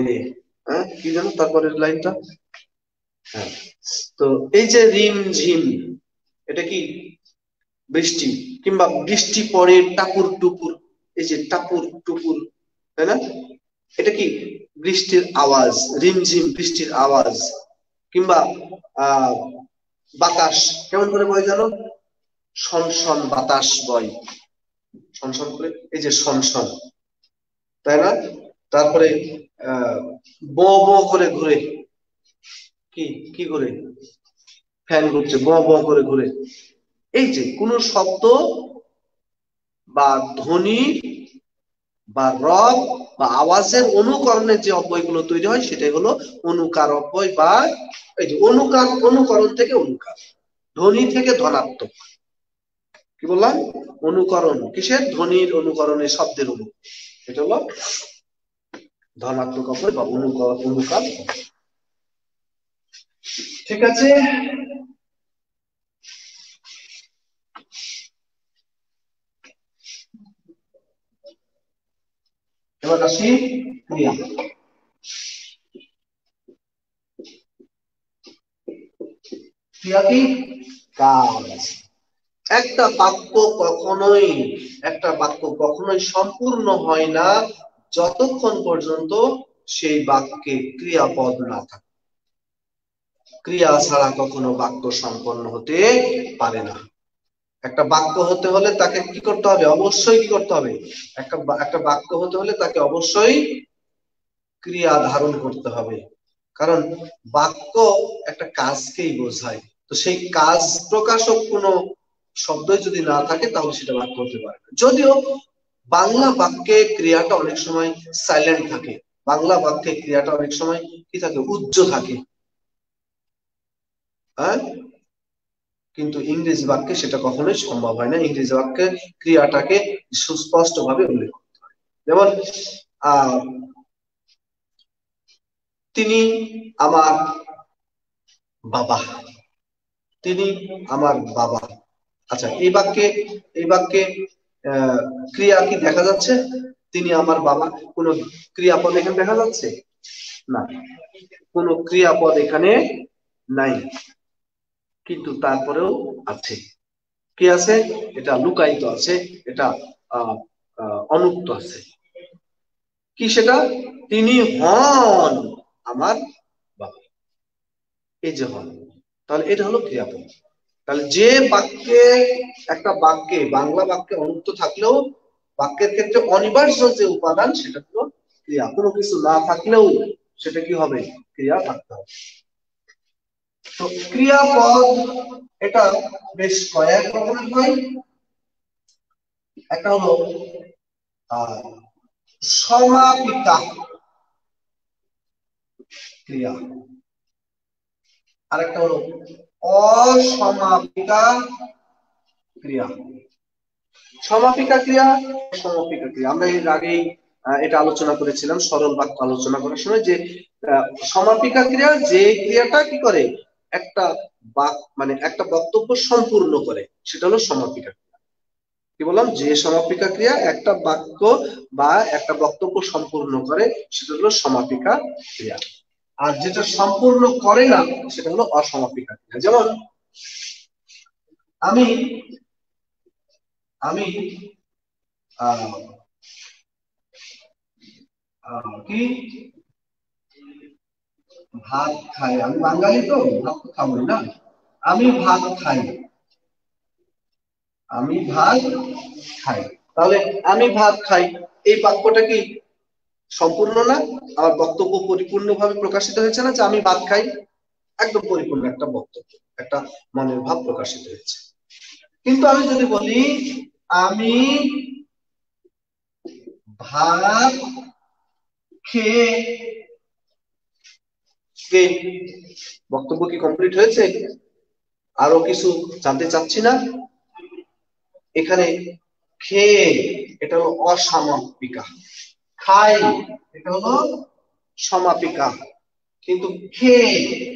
হ্যাঁ কি জানো তারপরের লাইনটা? হ্যাঁ তো এই যে রিমঝিম এটা কি বৃষ্টি কিংবা বৃষ্টি পড়ে টাপুর টুপুর, এই যে টাপুর টুপুর, তাই না? এটা কি বৃষ্টির আওয়াজ রিমঝিম বৃষ্টির আওয়াজ কিংবা বাতাস, কেমন করে বয় জানো? সনসন বাতাস বয়। সনসন করে এই যে সনসন তাই না? তারপরে ব ব করে ঘুরে। কি কি করে ফ্যান ঘুরছে, ব ব করে ঘুরে। এই যে, কোন শব্দ বা ধ্বনি বা রব বা আওয়াজের অনুকরণের যে অব্যয়গুলো তৈরি হয়, সেটাই হলো অনুকার অব্যয় বা এই যে অনুকার, অনুকরণ থেকে অনুকার। ধ্বনি থেকে ধনাত্মক। কি বললাম? অনুকরণ। কিসের? ধ্বনির অনুকরণের শব্দের অনু এটা হলো ধনাত্মক অব্যয় বা অনুকার ঠিক আছে? এবার আসি ক্রিয়া। কাজ একটা বাক্য কখনোই, একটা বাক্য কখনোই সম্পূর্ণ হয় না। যতক্ষণ পর্যন্ত সেই বাক্যে ক্রিয়াপদ না থাকে। ক্রিয়া ছাড়া কখনো বাক্য সম্পন্ন হতে পারে না। একটা বাক্য হতে হলে তাকে কি করতে হবে? অবশ্যই কি করতে হবে? একটা একটা বাক্য হতে হলে তাকে অবশ্যই ক্রিয়া ধারণ করতে হবে। কারণ বাক্য একটা কাজকেই বোঝায়। তো সেই কাজ প্রকাশক কোনো শব্দই যদি না থাকে, তাহলে সেটা বাক্য হতে পারে যদিও বাংলা বাক্যে ক্রিয়াটা অনেক সময় সাইলেন্ট থাকে। বাংলা বাক্যে ক্রিয়াটা অনেক সময় কি থাকে? উজ্জ থাকে। হ্যাঁ? কিন্তু ইংরেজি বাক্যে সেটা কখনোই সম্ভব হয় না। ইংরেজি বাক্যে ক্রিয়াটাকে সুস্পষ্ট ভাবে উল্লেখ করতে হয়। যেমন তিনি আমার বাবা। তিনি আমার বাবা। আচ্ছা এই বাক্যে এই বাক্যে ক্রিয়া কি দেখা যাচ্ছে? তিনি আমার বাবা, কোন ক্রিয়াপদ এখানে দেখা যাচ্ছে? না। কোন ক্রিয়াপদ এখানে নাই। কিন্তু তারপরেও আছে। কি আছে? এটা লুকায়িত আছে, এটা অনুক্ত আছে। কি সেটা? তিনি হন আমার বাবা। এই যে হন। তাহলে এটা হলো ক্রিয়াপদ। তাহলে যে বাক্যে, একটা বাক্যে, বাংলা বাক্যে অনুক্ত থাকলেও বাক্যের ক্ষেত্রে অনিবার্য যে উপাদান, সেটা হলো ক্রিয়া। কোনো কিছু না থাকলেও সেটা কি হবে? ক্রিয়া থাকতে হবে। তো ক্রিয়াপদ এটা বেশ কয়েক রকমের হয়। একটা হলো সমাপিকা ক্রিয়া। আরেকটা হলো অসমাপিকা ক্রিয়া। সমাপিকা ক্রিয়া সমাপিকা ক্রিয়া। আমরা এর আগেই এটা আলোচনা করেছিলাম, সরল বাক্য আলোচনা করার সময় যে সমাপিকা ক্রিয়া যে ক্রিয়াটা কি করে? একটা বাক মানে একটা বক্তব্য সম্পূর্ণ করে। সেটা হলো সমাপিকা ক্রিয়া। কি বললাম? যে সমাপিকা ক্রিয়া একটা বাক্য বা একটা বক্তব্য সম্পূর্ণ করে, সেটা হলো সমাপিকা ক্রিয়া। আর যেটা সম্পূর্ণ করে না, সেটা হলো অসমাপিকা ক্রিয়া। যেমন, আমি আমি কি? ভাত খাই। আমি বাঙালি তো, ভাত খাব না। আমি ভাত খাই। আমি ভাত খাই। তাহলে আমি ভাত খাই। এই বাক্যটা কি সম্পূর্ণ না, আমার বক্তব্য পরিপূর্ণভাবে প্রকাশিত হয়েছে না, যে আমি ভাত খাই, একদম পরিপূর্ণ একটা বক্তব্য, একটা মনের ভাব প্রকাশিত হয়েছে। কিন্তু আমি যদি বলি, আমি ভাত খেয়ে বক্তব্য কি কমপ্লিট হয়েছে? আরও কিছু জানতে চাচ্ছি না? এখানে খেয়ে, এটা হলো অসমাপিকা খাই এটা হলো সমাপিকা। কিন্তু খেয়ে,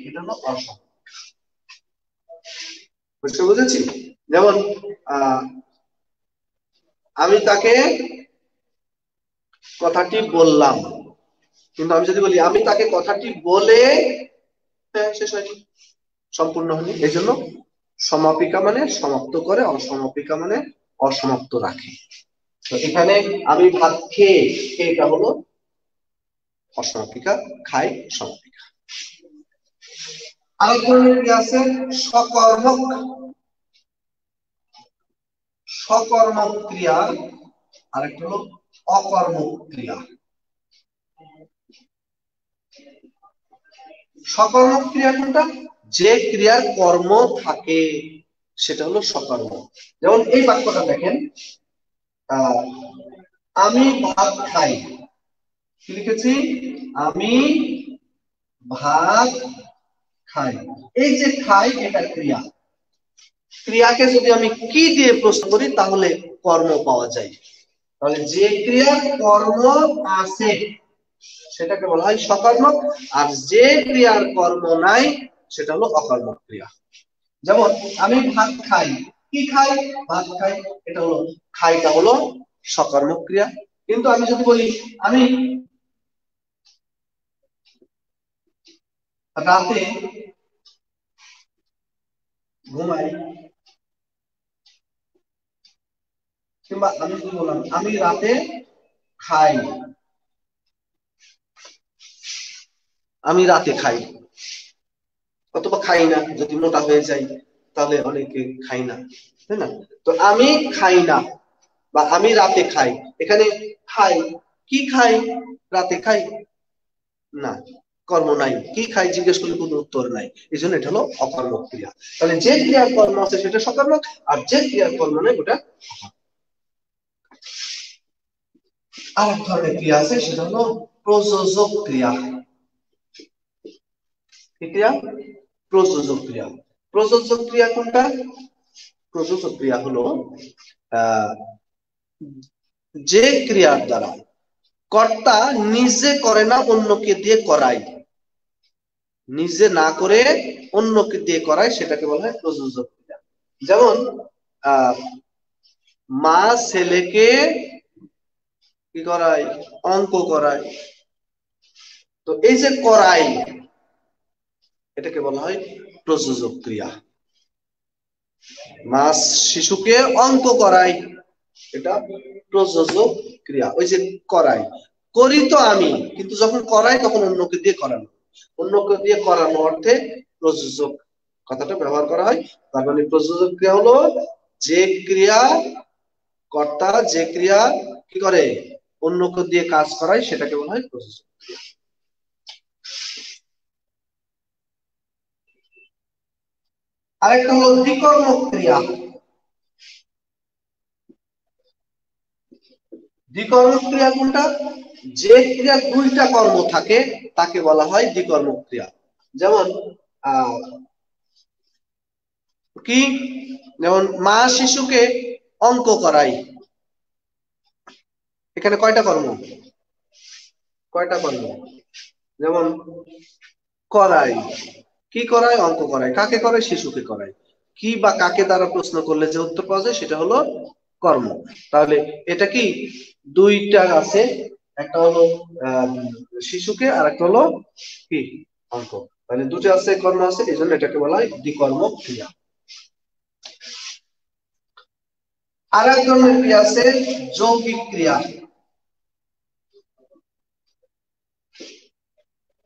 এটা হলো অসমাপিকা। বুঝেছি? যেমন আমি তাকে কথাটি বললাম, কিন্তু আমি যদি বলি, আমি তাকে কথাটি বলে হ্যাঁ শেষ হয়নি। সম্পূর্ণ হয়নি। এই জন্য সমাপিকা মানে সমাপ্ত করে, অসমাপিকা মানে অসমাপ্ত রাখে। তো এখানে আমি ভাত খেয়ে এটা হলো অসমাপিকা, খাই সমাপিকা। আরেক ধরনের কি আছে? সকর্মক। সকর্মক ক্রিয়া আরেকটা হলো অকর্মক ক্রিয়া। সকর্মক ক্রিয়া কোনটা? যে ক্রিয়ার কর্ম থাকে, সেটা হলো সকর্ম। যেমন এই বাক্যটা দেখেন আমি ভাত খাই। কি লিখেছি? আমি ভাত খাই। এই যে খাই, এটা ক্রিয়া। ক্রিয়াকে যদি আমি কি দিয়ে প্রশ্ন করি, তাহলে কর্ম পাওয়া যায়। তাহলে যে ক্রিয়ার কর্ম আছে, সেটাকে বলা হয় সকর্মক। আর যে ক্রিয়ার কর্ম নাই, সেটা হলো অকর্মক ক্রিয়া। যেমন, আমি ভাত খাই। কি খাই? ভাত খাই। এটা হলো খাইটা হলো সকর্মক ক্রিয়া। কিন্তু আমি যদি বলি, আমি রাতে ঘুমাই, কিংবা আমি কি বললাম, আমি রাতে খাই। আমি রাতে খাই। অথবা খাই না, যদি মোটা হয়ে যাই। তাহলে অনেকে খাই না, তাই না? তো আমি খাই না, বা আমি রাতে খাই। এখানে খাই, কি খাই? রাতে খাই? না, কর্ম নাই। কি খাই? জিজ্ঞেস করলে কোনো উত্তর নাই। এই জন্য এটা হলো অকর্মক ক্রিয়া তাহলে যে ক্রিয়ার কর্ম আছে সেটা সকর্মক আর যে ক্রিয়ার কর্ম নেই, ওটা আর এক ধরনের ক্রিয়া আছে, সেটা হলো প্রযোজক ক্রিয়া। কি ক্রিয়া? প্রযোজক ক্রিয়া। প্রযোজক ক্রিয়া কোনটা? প্রযোজক ক্রিয়া হলো যে ক্রিয়ার দ্বারা কর্তা নিজে করে না অন্যকে দিয়ে করায়। নিজে না করে অন্যকে দিয়ে করায়, সেটাকে বলা হয় প্রযোজক ক্রিয়া। যেমন মা ছেলেকে কি করায়? অঙ্ক করায়। তো এই যে করাই এটাকে বলা হয় প্রযোজক ক্রিয়া মা শিশুকে অঙ্ক করাই এটা প্রযোজক ক্রিয়া ওই যে করাই করি তো আমি, কিন্তু যখন করাই তখন অন্যকে দিয়ে করানো। অন্যকে দিয়ে করানো অর্থে প্রযোজক কথাটা ব্যবহার করা হয়। তার মানে প্রযোজক ক্রিয়া হলো যে ক্রিয়া কর্তা, যে ক্রিয়া কি করে? অন্যকে দিয়ে কাজ করায়, সেটাকে বলা হয় প্রযোজক ক্রিয়া আরেকটা হলো দ্বিকর্মক ক্রিয়া দ্বিকর্মক ক্রিয়া কোনটা? যে ক্রিয়া দুইটা কর্ম থাকে, তাকে বলা হয় দ্বিকর্মক ক্রিয়া যেমন কি? যেমন, মা শিশুকে অঙ্ক করাই এখানে কয়টা কর্ম? কয়টা কর্ম? যেমন করাই কি করায়? অঙ্ক করায়। কাকে করায়? শিশুকে করায়। কি বা কাকে দ্বারা প্রশ্ন করলে যে উত্তর পাওয়া যায় সেটা হলো কর্ম। তাহলে এটা কি? দুইটা আছে। একটা হলো শিশুকে আর একটা হলো কি? অঙ্ক। তাহলে দুটো আছে, কর্ম আছে, এই জন্য এটাকে বলা হয় দ্বিকর্ম ক্রিয়া। আর এক ধরনের ক্রিয়া আছে যৌগিক ক্রিয়া।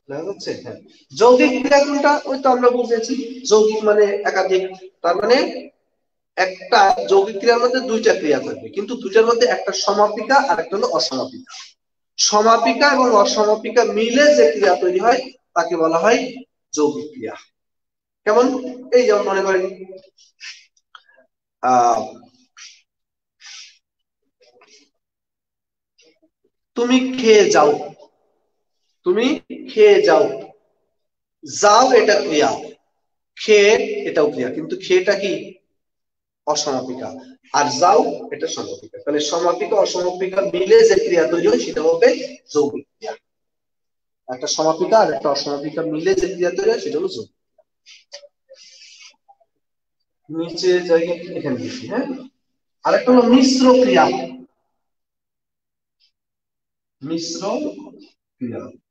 হ্যাঁ। যৌগিক আমরা বুঝেছি। যৌগিক মানে একাধিক। মানে যৌগিক ক্রিয়ার মধ্যে দুইটা ক্রিয়া কিন্তু দুইটার মধ্যে একটা সমাপিকা আর একটা অসমাপিকা। সমাপিকা এবং অসমাপিকা মিলে যে ক্রিয়া তৈরি হয়, তাকে বলা হয় যৌগিক ক্রিয়া। কেমন? এই যেমন মনে করেন তুমি খেয়ে যাও। তুমি খেয়ে যাও। যাও এটা ক্রিয়া। খেয়ে এটাও ক্রিয়া। কিন্তু খেয়েটা কি? অসমাপিকা। আর যাও এটা সমাপিকা। তাহলে সমাপিকা, অসমাপিকা মিলে যে ক্রিয়া তৈরি হয় সেটা হবে যৌগিক ক্রিয়া। একটা সমাপিকা আর একটা অসমাপিকা মিলে যে ক্রিয়া তৈরি হয়, সেটা হলো যৌগিক নিচে জায়গা এখানে দিচ্ছি হ্যাঁ? আরেকটা হলো মিশ্র ক্রিয়া। মিশ্র ক্রিয়া।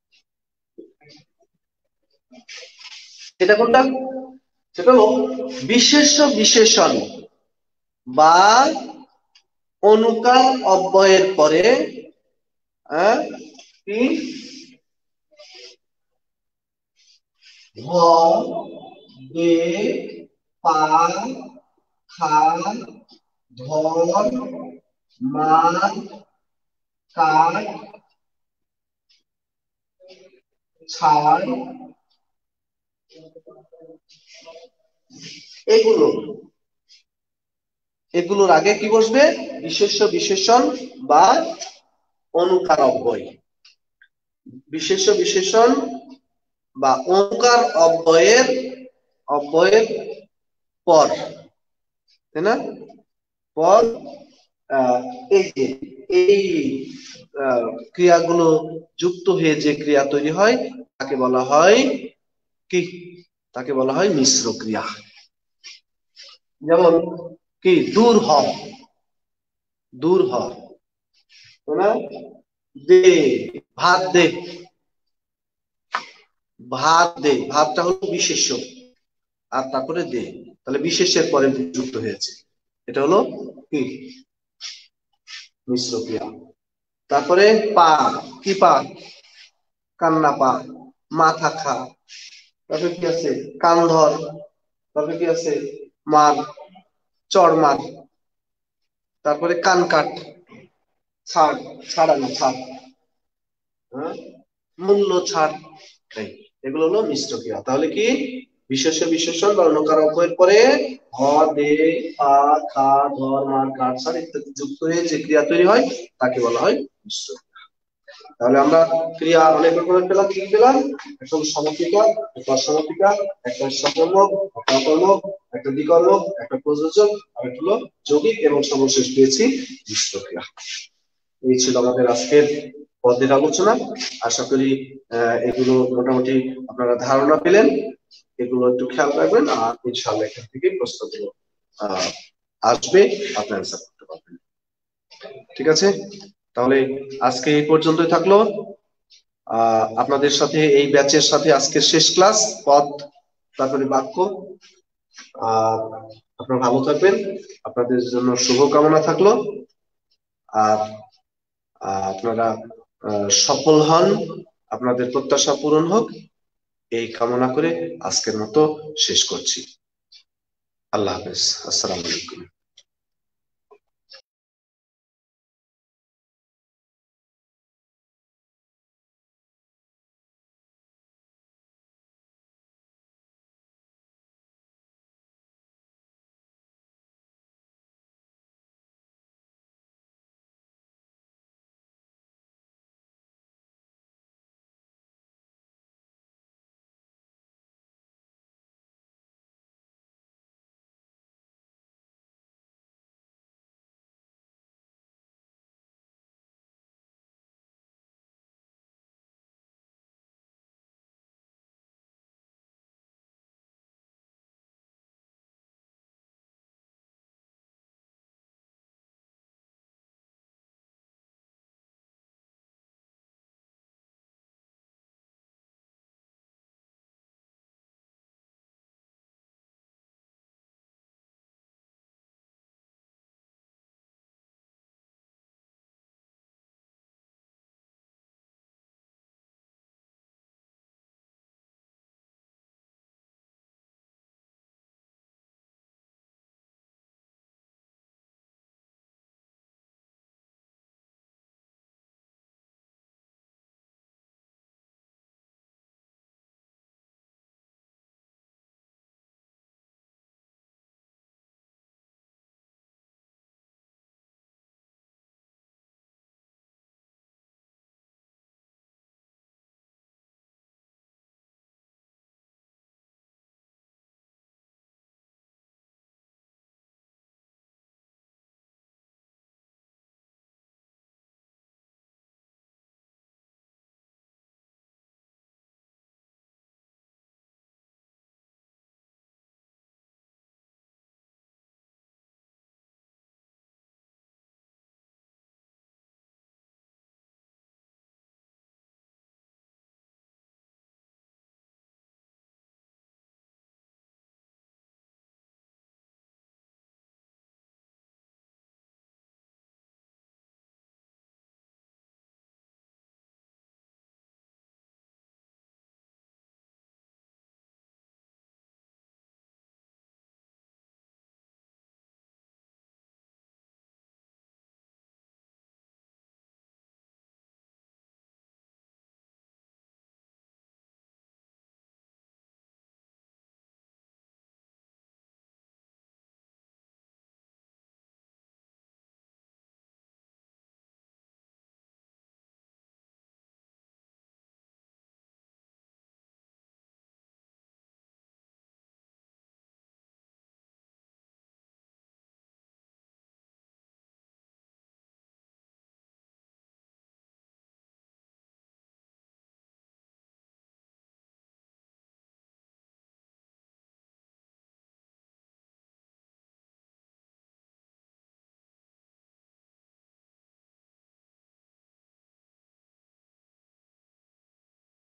সেটা কোনটা? সেটা হলো বিশেষ বিশেষণ বা অনুকার অব্যয়ের পরে খা ধর কার ছাড় এগুলো। এগুলোর আগে কি বসবে? বিশেষ্য, বিশেষণ বা বিশেষণ বা অব্যয়ের অব্যয়ের পর। তাই না? পর এই যে, এই ক্রিয়াগুলো যুক্ত হয়ে যে ক্রিয়া তৈরি হয়, তাকে বলা হয় কি? তাকে বলা হয় মিশ্র ক্রিয়া। যেমন কি? দূর হ। দূর হ। দে। ভাত দে। ভাত দে। ভাতটা হলো বিশেষ্য। আর তারপরে দে। তাহলে বিশেষের পরে যুক্ত হয়েছে, এটা হলো কি? মিশ্র ক্রিয়া। তারপরে পা। কি পা? কান্না পা। মাথা খা। তারপরে কি আছে? কান ধর তারপরে কি আছে? মার চড় মার তারপরে কান কাট ছাড় ছাড়ানো ছাড়। হ্যাঁ? মূল্য ছাড়। এগুলো হলো মিশ্র ক্রিয়া তাহলে কি? বিশেষ বিশেষণ বা অনুকার অব্যয়ের পরে হ দে, পা, খা, ধর, মার, কাট, ছাড় ইত্যাদি যুক্ত হয়ে যে ক্রিয়া তৈরি হয়, তাকে বলা হয় মিশ্র তাহলে আমরা ক্রিয়া অনেক রকমের পেলাম, কি পেলাম? একটা সমতিকা একটা সমতিকা একটা সকর্মক একটা কর্মক একটা দ্বিকর্মক একটা প্রযোজক আর একটা হলো যৌগিক এবং সর্বশেষ পেয়েছি মিশ্র ক্রিয়া এই ছিল আমাদের আজকের পদের আলোচনা। আশা করি এগুলো মোটামুটি আপনারা ধারণা পেলেন। এগুলো একটু খেয়াল রাখবেন, আর ইনশাআল্লাহ এখান থেকে প্রশ্নগুলো আসবে আপনি অ্যান্সার করতে পারবেন। ঠিক আছে? তাহলে আজকে এই পর্যন্তই থাকল। আপনাদের সাথে এই ব্যাচের সাথে আজকের শেষ ক্লাস, পদ, তারপরে বাক্য। আর আপনারা ভালো থাকবেন। আপনাদের জন্য শুভকামনা থাকল। আর আপনারা সফল হন। আপনাদের প্রত্যাশা পূরণ হোক। এই কামনা করে আজকের মতো শেষ করছি। আল্লাহ হাফেজ। আসসালামু আলাইকুম।